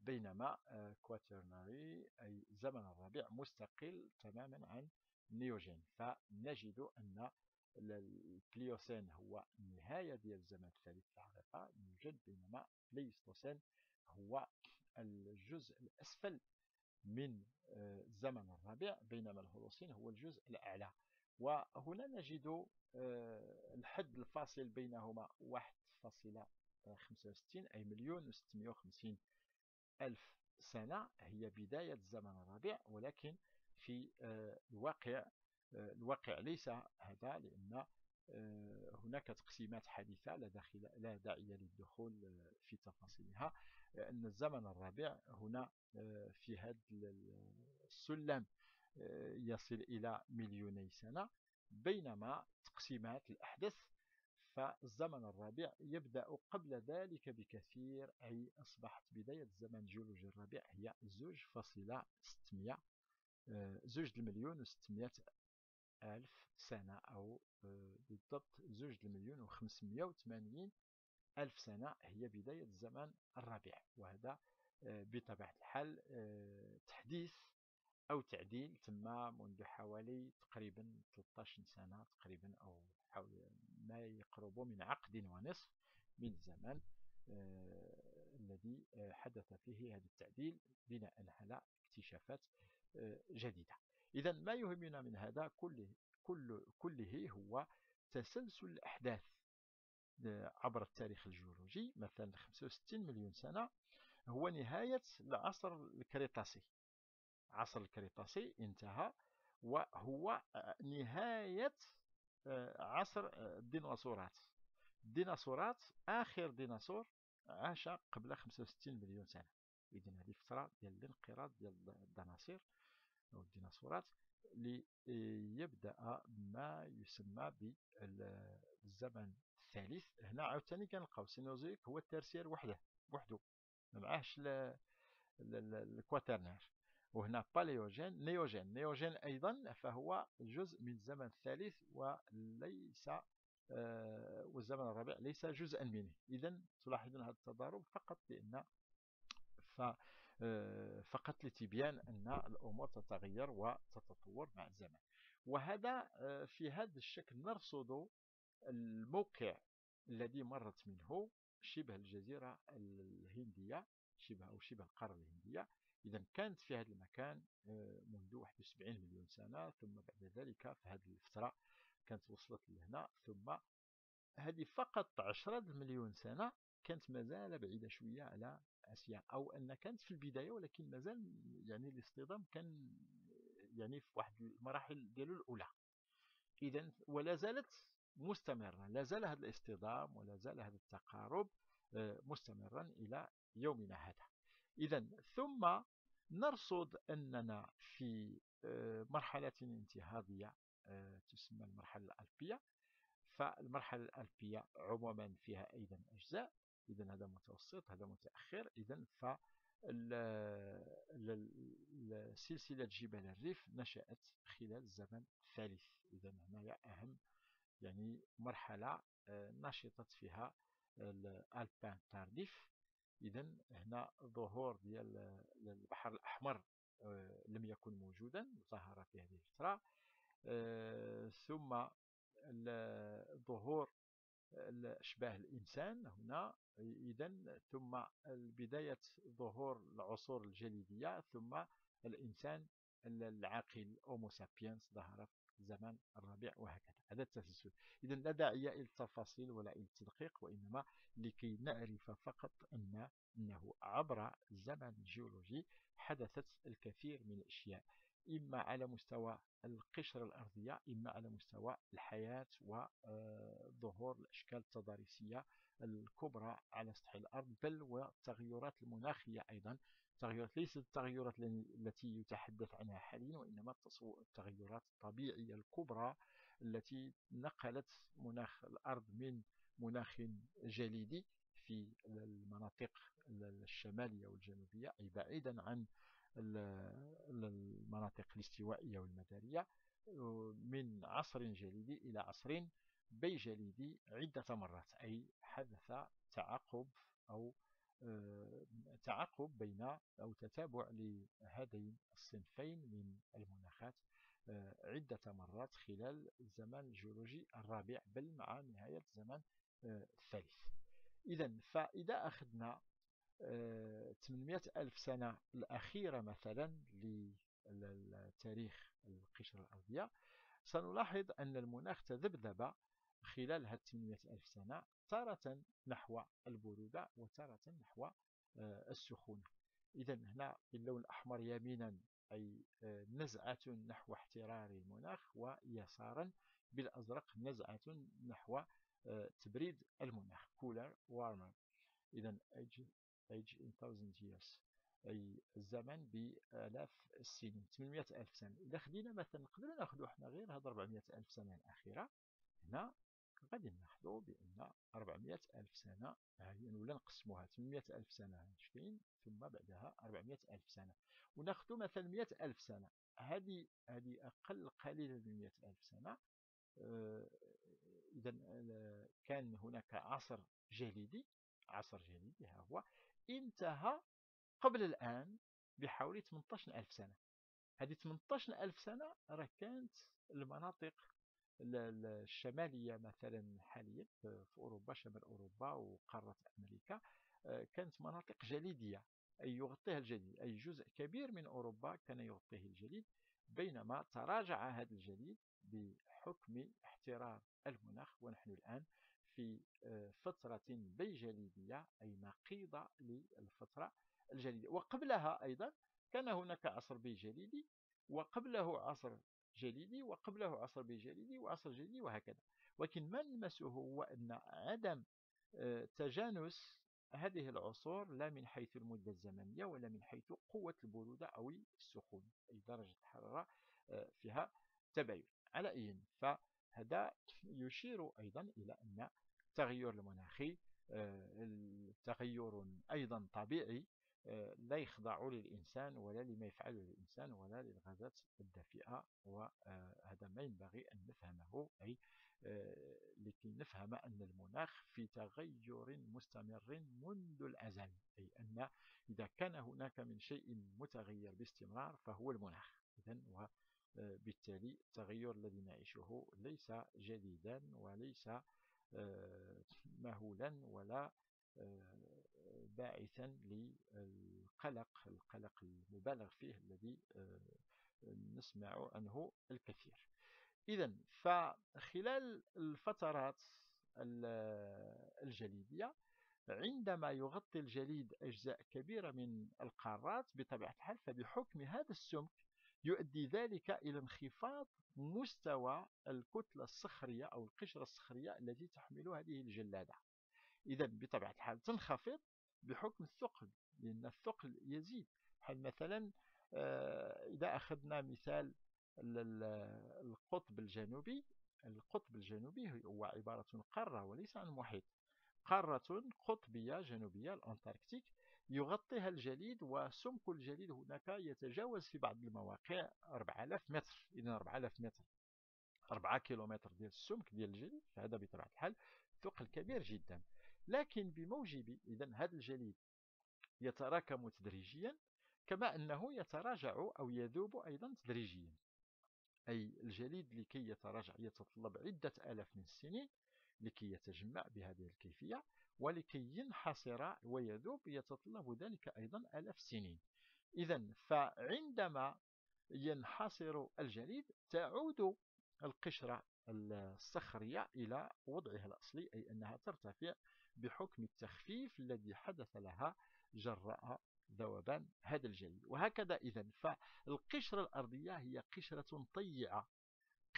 بينما Quaternaire أي الزمن الرابع مستقل تماما عن النيوجين فنجد أن البليوسين هو النهاية ديال الزمن الثالث الحقيقة يوجد بينما Pléistocène هو الجزء الأسفل من آه، الزمن الرابع بينما الهولوسين هو الجزء الأعلى. وهنا نجد آه، الحد الفاصل بينهما 1.65 أي مليون و650 ألف سنة هي بداية الزمن الرابع ولكن في آه، الواقع الواقع ليس هذا لأن هناك تقسيمات حديثة لا, داخل لا داعي للدخول في تفاصيلها. أن الزمن الرابع هنا آه، في هذا السلم آه، يصل إلى مليوني سنة بينما تقسيمات الأحداث فالزمن الرابع يبدأ قبل ذلك بكثير أي أصبحت بداية الزمن الجيولوجي الرابع هي زوج فاصلة ستمية آه، زوج المليون وستمية ألف سنة أو بالضبط زوج المليون وخمسمية وثمانين ألف سنة هي بداية الزمن الرابع وهذا آه، بطبيعة الحال آه، تحديث أو تعديل تم منذ حوالي تقريبا 13 سنة تقريبا أو حول ما يقرب من عقد ونصف من الزمن آه، الذي حدث فيه هذا التعديل بناء على اكتشافات جديدة. إذا ما يهمنا من هذا كله, كل كله هو تسلسل الأحداث عبر التاريخ الجيولوجي. مثلا 65 مليون سنة هو نهاية العصر الكريتاسي عصر الكريتاسي انتهى وهو نهاية آه، عصر آه، الديناصورات. الديناصورات آخر ديناصور عاش قبل 65 مليون سنة. إذن هذه فترة ديال الانقراض ديال الدناصير أو الديناصورات ليبدأ ما يسمى بالزمن الثالث. هنا عاوتاني كنلقاو سينوزويك هو الترسير وحده بوحدو ما معاهش الكواترنير. وهنا باليوجين نيوجين نيوجين أيضا فهو جزء من الزمن الثالث وليس آه والزمن الرابع ليس جزءا منه. إذا تلاحظون هذا التضارب فقط لأن آه، فقط لتبيان أن الأمور تتغير وتتطور مع الزمن. وهذا آه، في هذا الشكل نرصد الموقع الذي مرت منه شبه الجزيرة الهندية شبه أو شبه القارة الهندية. إذا كانت في هذا المكان آه، منذ 71 مليون سنة ثم بعد ذلك في هذه الفترة كانت وصلت لهنا ثم هذه فقط 10 مليون سنة كانت مازال بعيدة شوية على آسيا أو أن كانت في البداية ولكن مازال يعني الاصطدام كان يعني في واحد المراحل ديالو الأولى. إذا ولا زالت مستمرة لا زال هذا الاصطدام ولا زال هذا التقارب آه، مستمرا إلى يومنا هذا. إذا ثم نرصد أننا في آه، مرحلة انتهاضية آه، تسمى المرحلة الألبية فالمرحلة الألبية عموما فيها أيضا أجزاء. إذا هذا متوسط هذا متأخر. إذا سلسلة جبال الريف نشأت خلال الزمن الثالث. إذا هنايا أهم يعني مرحلة آه، نشطت فيها الألبان تارديف. إذا هنا ظهور ديال البحر الأحمر آه، لم يكن موجودا ظهر في هذه الفترة. آه، ثم ظهور أشباه الإنسان هنا. إذا ثم بداية ظهور العصور الجليدية ثم الإنسان العاقل Homo sapiens ظهر في الزمان الرابع وهكذا. هذا التسلسل. إذا لا داعي إلى التفاصيل ولا إلى التدقيق وإنما لكي نعرف فقط أن أنه عبر الزمن الجيولوجي حدثت الكثير من الأشياء إما على مستوى القشرة الأرضية إما على مستوى الحياة وظهور الأشكال التضاريسية الكبرى على سطح الأرض بل والتغيرات المناخية أيضا التغيرات ليست التغيرات التي يتحدث عنها حاليا وإنما التغيرات الطبيعية الكبرى التي نقلت مناخ الأرض من مناخ جليدي في المناطق الشمالية والجنوبية أي بعيدا عن المناطق الاستوائية والمدارية من عصر جليدي إلى عصر بيجليدي عدة مرات أي حدث تعقب أو آه، تعقب بين أو تتابع لهذين الصنفين من المناخات آه، عدة مرات خلال الزمان الجيولوجي الرابع بل مع نهاية الزمان آه، الثالث. إذا فإذا أخذنا 800 ألف سنة الأخيرة مثلا لتاريخ القشرة الأرضية سنلاحظ أن المناخ تذبذب خلال هذه 800 ألف سنة تارة نحو البرودة وتارة نحو آه، السخونة. إذا هنا باللون الأحمر يمينا أي آه، نزعة نحو احترار المناخ ويسارا بالأزرق نزعة نحو آه، تبريد المناخ cooler warmer. إذا age, age in thousand years أي الزمن بآلاف السنين 800 ألف سنة. إذا خدينا مثلا نقدروا ناخذوا إحنا غير هاد 400 ألف سنة الأخيرة هنا غادي نلاحظوا بأن 400 ألف سنة هي ولا نقسموها 800 ألف سنة 20 ثم بعدها 400 ألف سنة. وناخذوا مثلا 100 ألف سنة. هذه هذه أقل قليلا من 100 ألف سنة. آه، إذا آه، كان هناك عصر جليدي. عصر جليدي ها هو. انتهى قبل الآن بحوالي 18 ألف سنة. هذه 18 ألف سنة راه كانت المناطق الشمالية مثلا حاليا في أوروبا شمال أوروبا وقارة أمريكا آه، كانت مناطق جليدية أي يغطيها الجليد أي جزء كبير من أوروبا كان يغطيه الجليد بينما تراجع هذا الجليد بحكم احترار المناخ. ونحن الآن في آه، فترة بيجليدية أي نقيضة للفترة الجليدية. وقبلها أيضا كان هناك عصر بيجليدي وقبله عصر جليدي وقبله عصر بيجليدي وعصر جليدي وهكذا. ولكن ما نلمسه هو أن عدم آه، تجانس هذه العصور لا من حيث المدة الزمنية ولا من حيث قوة البرودة أو السخون أي درجة الحرارة آه، فيها تباين. على أي فهذا يشير أيضا إلى أن التغير المناخي آه، تغير أيضا طبيعي لا يخضع للإنسان ولا لما يفعله الإنسان ولا للغازات الدافئة وهذا ما ينبغي أن نفهمه أي آه، لكي نفهم أن المناخ في تغير مستمر منذ الأزل أي أن إذا كان هناك من شيء متغير باستمرار فهو المناخ. إذن وبالتالي التغير الذي نعيشه ليس جديدا وليس آه، مهولا ولا باعثا للقلق القلق المبالغ فيه الذي آه، نسمع عنه الكثير. إذا فخلال الفترات الجليدية عندما يغطي الجليد أجزاء كبيرة من القارات بطبيعة الحال فبحكم هذا السمك يؤدي ذلك إلى انخفاض مستوى الكتلة الصخرية أو القشرة الصخرية التي تحمل هذه الجلادة. إذا بطبيعة الحال تنخفض بحكم الثقل لأن الثقل يزيد. بحال مثلا آه، إذا أخذنا مثال القطب الجنوبي القطب الجنوبي هو عبارة عن قارة وليس عن محيط. قارة قطبية جنوبية الأنتاركتيك يغطيها الجليد وسمك الجليد هناك يتجاوز في بعض المواقع 4000 متر إذا 4000 متر. 4 كيلومتر ديال السمك ديال الجليد فهذا بطبيعة الحال ثقل كبير جدا. لكن بموجب إذا هذا الجليد يتراكم تدريجيا كما أنه يتراجع أو يذوب أيضا تدريجيا. أي الجليد لكي يتراجع يتطلب عدة آلاف من السنين لكي يتجمع بهذه الكيفية ولكي ينحصر ويذوب يتطلب ذلك أيضا آلاف السنين إذا فعندما ينحصر الجليد تعود القشرة الصخرية إلى وضعها الأصلي أي أنها ترتفع بحكم التخفيف الذي حدث لها جراء ذوبان هذا الجليد. وهكذا إذا فالقشرة الأرضية هي قشرة طيعة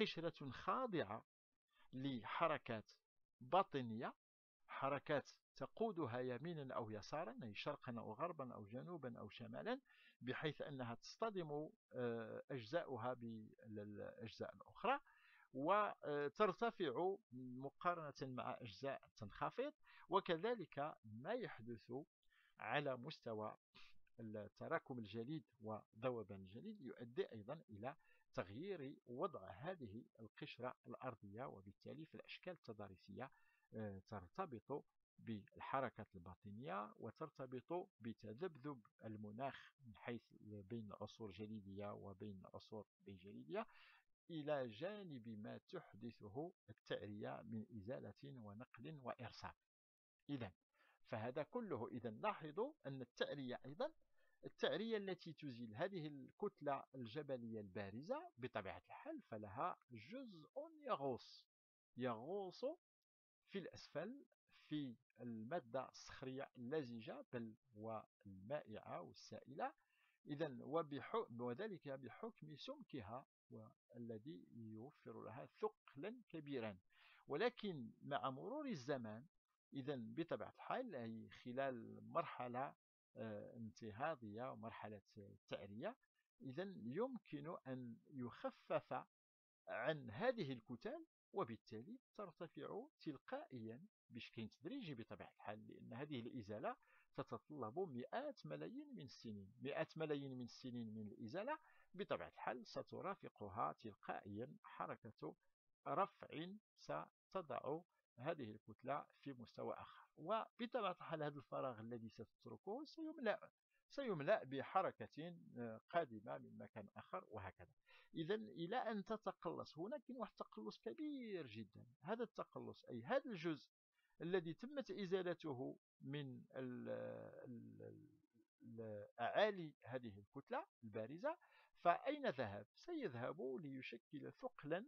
قشرة خاضعة لحركات باطنية حركات تقودها يمينا أو يسارا أي شرقا أو غربا أو جنوبا أو شمالا بحيث أنها تصطدم آه، أجزاؤها بالأجزاء الأخرى وترتفع مقارنة مع أجزاء تنخفض وكذلك ما يحدث على مستوى تراكم الجليد وذوبان الجليد يؤدي أيضا إلى تغيير وضع هذه القشرة الأرضية وبالتالي في الأشكال التضاريسية آه، ترتبط بالحركة الباطنية وترتبط بتذبذب المناخ من حيث بين عصور جليدية وبين عصور جليدية إلى جانب ما تحدثه التعرية من إزالة ونقل وإرسال إذا فهذا كله إذا لاحظوا أن التعرية أيضا التعرية التي تزيل هذه الكتلة الجبلية البارزة بطبيعة الحال فلها جزء يغوص يغوص في الأسفل في المادة الصخرية اللزجة بل والمائعة والسائلة. إذا وذلك بحكم سمكها والذي يوفر لها ثقلا كبيرا. ولكن مع مرور الزمان إذا بطبيعة الحال أي خلال مرحلة آه، انتهاضية ومرحلة تعرية إذا يمكن أن يخفف عن هذه الكتل وبالتالي ترتفع تلقائيا بشكل تدريجي بطبيعة الحال لأن هذه الإزالة تتطلب مئات ملايين من السنين. مئات ملايين من السنين من الإزالة بطبيعة الحال سترافقها تلقائيا حركة رفع ستضع هذه الكتلة في مستوى آخر. وبطبيعة الحال هذا الفراغ الذي ستتركه سيملأ سيملأ بحركة آه، قادمة من مكان آخر وهكذا إذا إلى أن تتقلص هناك واحد التقلص كبير جدا هذا التقلص أي هذا الجزء الذي تمت إزالته من أعالي هذه الكتلة البارزة فأين ذهب؟ سيذهب ليشكل ثقلا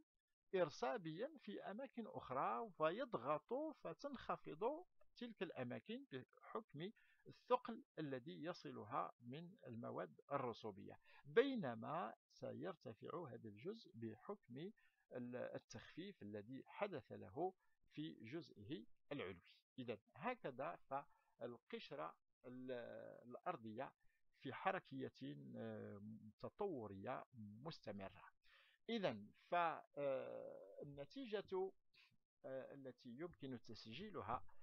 إرسابيا في أماكن أخرى فيضغط فتنخفض تلك الأماكن بحكم الثقل الذي يصلها من المواد الرسوبية بينما سيرتفع هذا الجزء بحكم التخفيف الذي حدث له في جزئه العلوي. إذا هكذا فالقشرة الأرضية في حركية آه، تطورية مستمرة. إذا فالنتيجة آه، التي يمكن تسجيلها آه،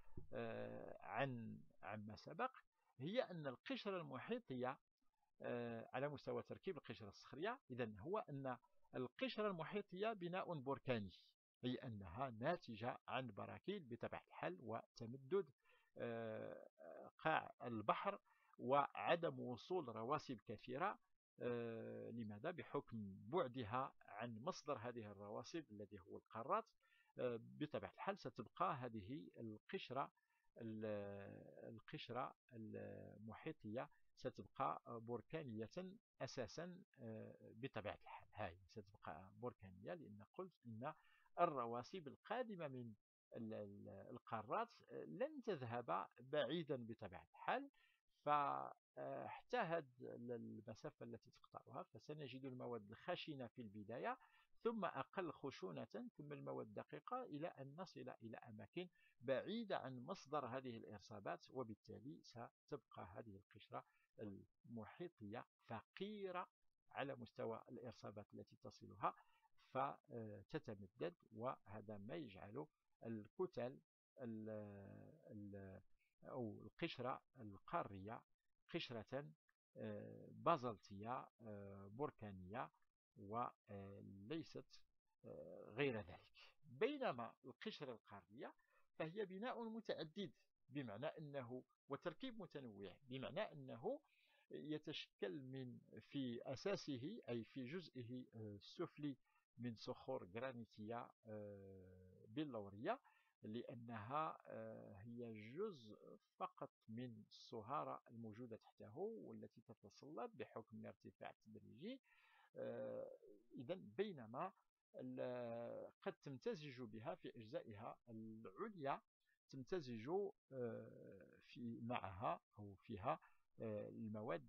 عن عما سبق هي أن القشرة المحيطية على مستوى تركيب القشرة الصخرية إذا هو أن القشرة المحيطية بناء بركاني أي أنها ناتجة عن براكين بطبيعة الحال وتمدد قاع البحر وعدم وصول رواسب كثيرة آه، لماذا؟ بحكم بعدها عن مصدر هذه الرواسب الذي هو القارات آه، بطبيعة الحال ستبقى هذه القشرة القشرة المحيطية ستبقى بركانية أساسا آه، بطبيعة الحال. هاي ستبقى بركانية لأن قلت أن الرواسب القادمة من القارات لن تذهب بعيدا بطبيعة الحال فاحتهد المسافة التي تقطعها فسنجد المواد الخشنة في البداية. ثم أقل خشونة ثم المواد الدقيقة إلى أن نصل إلى أماكن بعيدة عن مصدر هذه الإرصابات وبالتالي ستبقى هذه القشرة المحيطية فقيرة على مستوى الإرصابات التي تصلها فتتمدد وهذا ما يجعل الكتل أو القشرة القارية قشرة بازلتية بركانية وليست غير ذلك. بينما القشرة القارية فهي بناء متعدد بمعنى أنه وتركيب متنوع بمعنى أنه يتشكل من في أساسه أي في جزئه السفلي من صخور جرانيتية آه، بلورية لأنها آه، هي جزء فقط من الصهارة الموجودة تحته والتي تتصلب بحكم الارتفاع التدريجي. آه، إذا بينما قد تمتزج بها في أجزائها العليا تمتزج في معها أو فيها المواد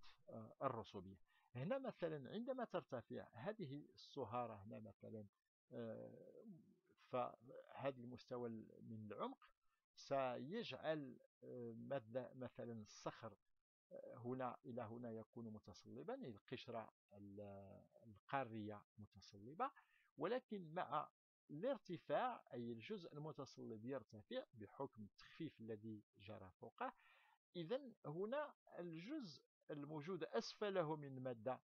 الرسوبية. هنا مثلا عندما ترتفع هذه الصهارة هنا مثلا آه، فهذا المستوى من العمق سيجعل آه، مثلا الصخر آه، هنا إلى هنا يكون متصلبا القشرة القارية متصلبة ولكن مع الارتفاع أي الجزء المتصلب يرتفع بحكم التخفيف الذي جرى فوقه إذا هنا الجزء الموجود أسفله من المادة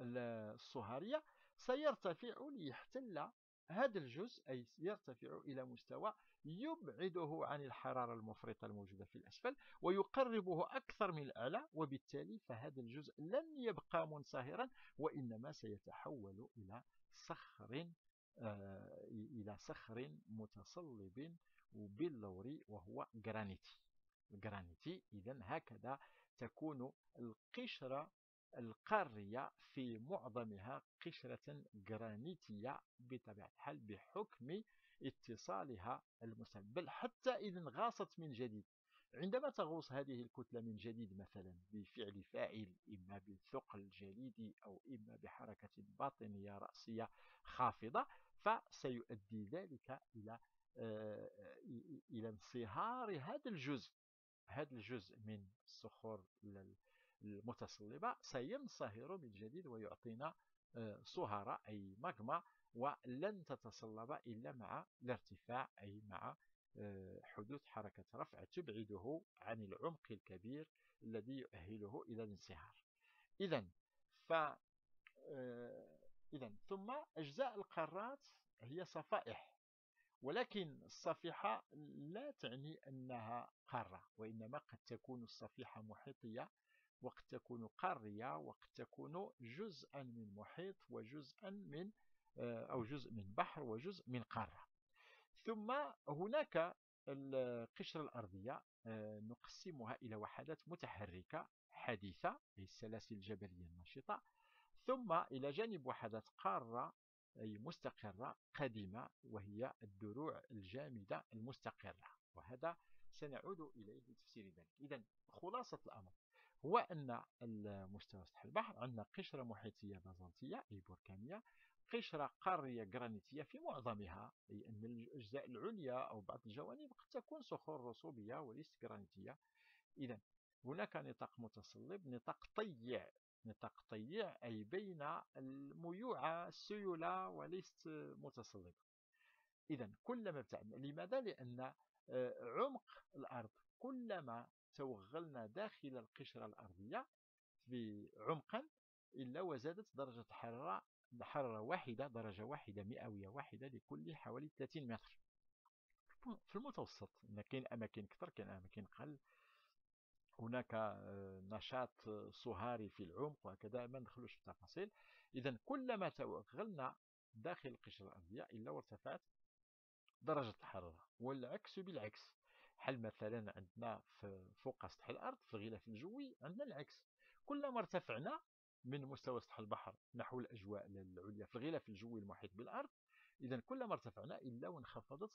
الصهارية سيرتفع ليحتل هذا الجزء أي يرتفع إلى مستوى يبعده عن الحرارة المفرطة الموجودة في الأسفل ويقربه أكثر من الأعلى وبالتالي فهذا الجزء لن يبقى منصهرا وإنما سيتحول إلى صخر آه إلى صخر متصلب البلوري وهو جرانيتي الجرانيتي إذا هكذا تكون القشرة القارية في معظمها قشرة جرانيتية بطبيعة الحال بحكم اتصالها المسبب بل حتى إذا غاصت من جديد. عندما تغوص هذه الكتلة من جديد مثلا بفعل فاعل إما بالثقل الجليدي أو إما بحركة باطنية رأسية خافضة فسيؤدي ذلك إلى آه، إلى انصهار هذا الجزء هذا الجزء من الصخور المتصلبة سينصهر من جديد ويعطينا آه، صهارة أي ماغما ولن تتصلب إلا مع الارتفاع أي مع آه، حدوث حركة رفع تبعده عن العمق الكبير الذي يؤهله إلى الانصهار. إذا ف آه، إذا ثم أجزاء القارات هي صفائح ولكن الصفيحة لا تعني أنها قارة وإنما قد تكون الصفيحة محيطية وقد تكون قارية وقد تكون جزءا من محيط وجزءا من آه، أو جزء من بحر وجزء من قارة. ثم هناك القشرة الأرضية آه، نقسمها إلى وحدات متحركة حديثة أي السلاسل الجبلية النشطة ثم إلى جانب وحدات قارة أي مستقرة قديمة وهي الدروع الجامدة المستقرة. وهذا سنعود إليه لتفسير ذلك. إذا خلاصة الأمر. هو أن المستوى سطح البحر عندنا قشرة محيطية بازلتية أي بركانية قشرة قارية جرانيتية في معظمها أي أن الأجزاء العليا أو بعض الجوانب قد تكون صخور رسوبية وليست جرانيتية إذا هناك نطاق متصلب نطاق طيع نطاق طيع أي بين الميوعة السيولة وليست متصلبة إذا كلما ابتعدنا لماذا؟ لأن آه، عمق الأرض كلما توغلنا داخل القشرة الأرضية في عمقا إلا وزادت درجة الحرارة حرارة واحدة درجة واحدة مئوية واحدة لكل حوالي 30 متر. في المتوسط كاين أماكن كثر كاين أماكن قل. هناك آه، نشاط صهاري في العمق وهكذا ما ندخلوش في التفاصيل. إذا كلما توغلنا داخل القشرة الأرضية إلا وارتفعت درجة الحرارة والعكس بالعكس. حل مثلا عندنا فوق سطح الأرض في الغلاف الجوي عندنا العكس. كلما ارتفعنا من مستوى سطح البحر نحو الأجواء العليا في الغلاف الجوي المحيط بالأرض إذا كلما ارتفعنا إلا وانخفضت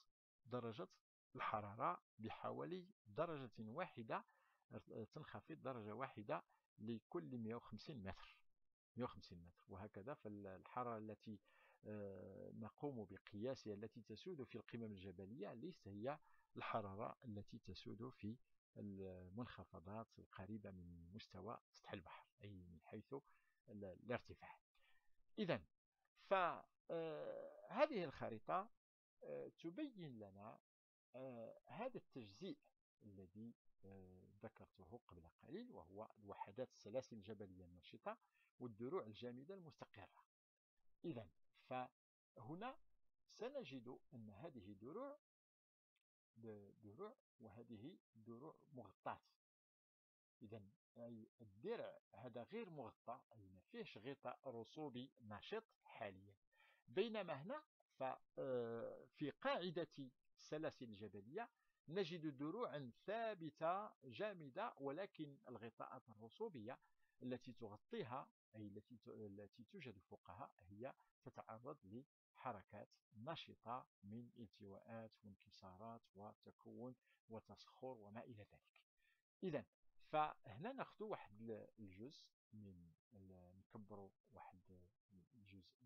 درجة الحرارة بحوالي درجة واحدة تنخفض درجة واحدة لكل 150 متر. 150 متر. وهكذا فالحرارة التي نقوم بقياسها التي تسود في القمم الجبلية ليست هي الحرارة التي تسود في المنخفضات القريبة من مستوى سطح البحر أي من حيث الارتفاع. إذا فهذه الخريطة آه، تبين لنا آه، هذا التجزيء الذي ذكرته قبل قليل وهو الوحدات السلاسل الجبلية النشطة والدروع الجامدة المستقرة. إذا فهنا سنجد أن هذه دروع دروع وهذه دروع مغطاة. إذا الدرع هذا غير مغطى أي ما فيهش غطاء رسوبي نشط حاليا. بينما هنا ففي قاعدة السلاسل الجبلية نجد دروعا ثابتة جامدة ولكن الغطاءات الرسوبية التي تغطيها أي التي التي توجد فوقها هي تتعرض لحركات نشطة من التواءات وانكسارات وتكون وتسخر وما إلى ذلك. إذا فهنا ناخذ واحد الجزء من نكبروا واحد الجزء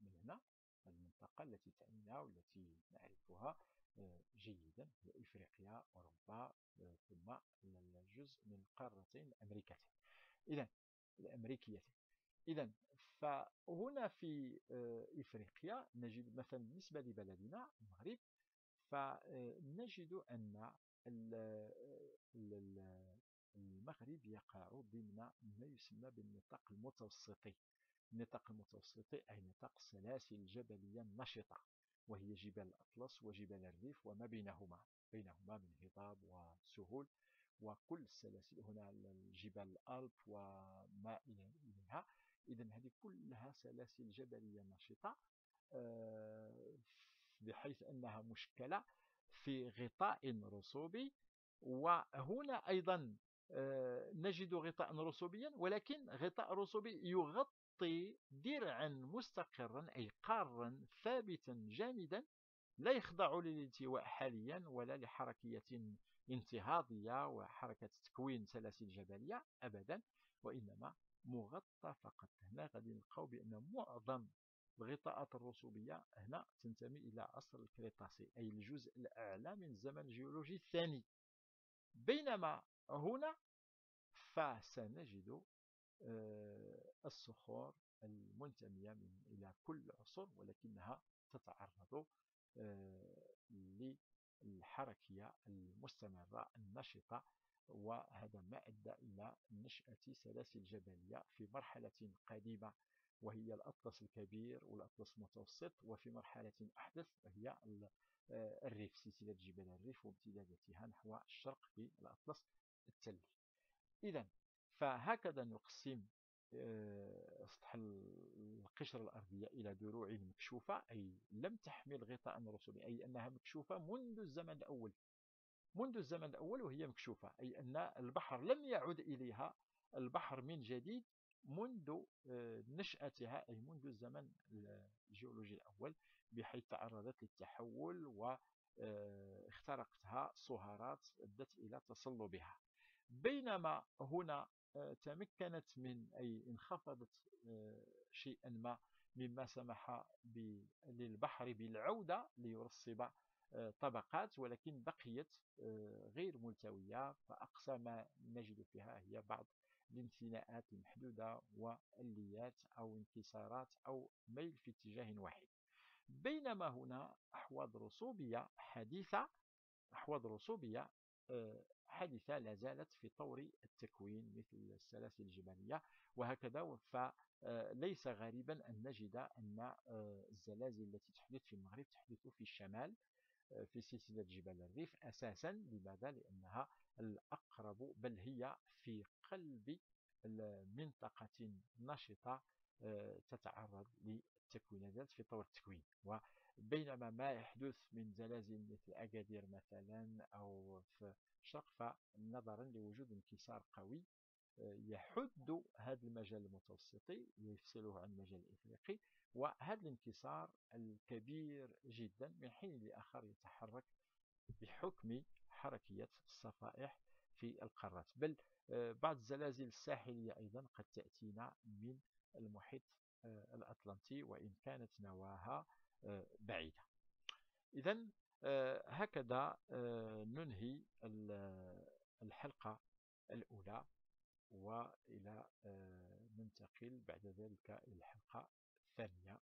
من هنا المنطقة التي تعنيها والتي نعرفها آه، جيدا هي إفريقيا أوروبا آه، ثم الجزء من القارتين الأمريكتين إذا الأمريكيتين إذا فهنا في آه، إفريقيا نجد مثلا بالنسبة لبلدنا المغرب فنجد أن المغرب يقع ضمن ما يسمى بالنطاق المتوسطي. النطاق المتوسطي أي نطاق السلاسل الجبلية النشطة وهي جبال الأطلس وجبال الريف وما بينهما. بينهما من هضاب وسهول. وكل السلاسل هنا جبال الألب وما إليها. إذا هذه كلها سلاسل جبلية نشطة آه، بحيث أنها مشكلة في غطاء رسوبي. وهنا أيضا آه، نجد غطاء رسوبيا ولكن غطاء رسوبي يغطي درعا مستقرا أي قارا ثابتا جامدا لا يخضع للالتواء حاليا ولا لحركية انتهاضية وحركة تكوين سلاسل جبلية أبدا وإنما مغطى فقط. هنا غادي نلقاو بأن معظم الغطاءات الرسوبية هنا تنتمي إلى عصر الكريتاسي أي الجزء الأعلى من الزمن الجيولوجي الثاني. بينما هنا فسنجد آه، الصخور المنتمية من إلى كل عصر ولكنها تتعرض للحركية المستمرة النشطة وهذا ما أدى إلى نشأة سلاسل جبلية في مرحلة قديمة وهي الأطلس الكبير والأطلس المتوسط وفي مرحلة أحدث هي آه، الريف سلسلة جبال الريف وامتداداتها نحو الشرق في الأطلس التلي إذا فهكذا نقسم سطح القشرة الأرضية إلى دروع مكشوفة أي لم تحمل غطاء رسوبي أي أنها مكشوفة منذ الزمن الأول. منذ الزمن الأول وهي مكشوفة أي أن البحر لم يعد إليها البحر من جديد منذ آه، نشأتها أي منذ الزمن الجيولوجي الأول بحيث تعرضت للتحول واخترقتها صهارات أدت إلى تصلبها. بينما هنا آه، تمكنت من أي انخفضت آه، شيئا ما مما سمح للبحر بالعودة ليرصب آه، طبقات ولكن بقيت غير ملتوية فأقصى ما نجد فيها هي بعض الانثناءات المحدودة والليات أو انكسارات أو ميل في اتجاه واحد. بينما هنا أحواض رسوبية حديثة أحواض رسوبية حادثة لا زالت في طور التكوين مثل السلاسل الجبلية وهكذا فليس غريبا أن نجد أن آه، الزلازل التي تحدث في المغرب تحدث في الشمال آه، في سلسلة جبال الريف أساسا لماذا؟ لأنها الأقرب بل هي في قلب منطقة نشطة آه، تتعرض للتكوين في طور التكوين وبينما ما يحدث من زلازل مثل أكادير مثلا أو في الشرق فنظرا لوجود انكسار قوي آه، يحد هذا المجال المتوسطي ويفصله عن المجال الإفريقي وهذا الانكسار الكبير جدا من حين لآخر يتحرك بحكم حركية الصفائح في القارات. بل آه، بعض الزلازل الساحلية أيضا قد تأتينا من المحيط آه، الأطلنطي وإن كانت نواها بعيدة. إذا آه، هكذا آه، ننهي الحلقة الأولى وإلى آه، ننتقل بعد ذلك إلى الحلقة الثانية.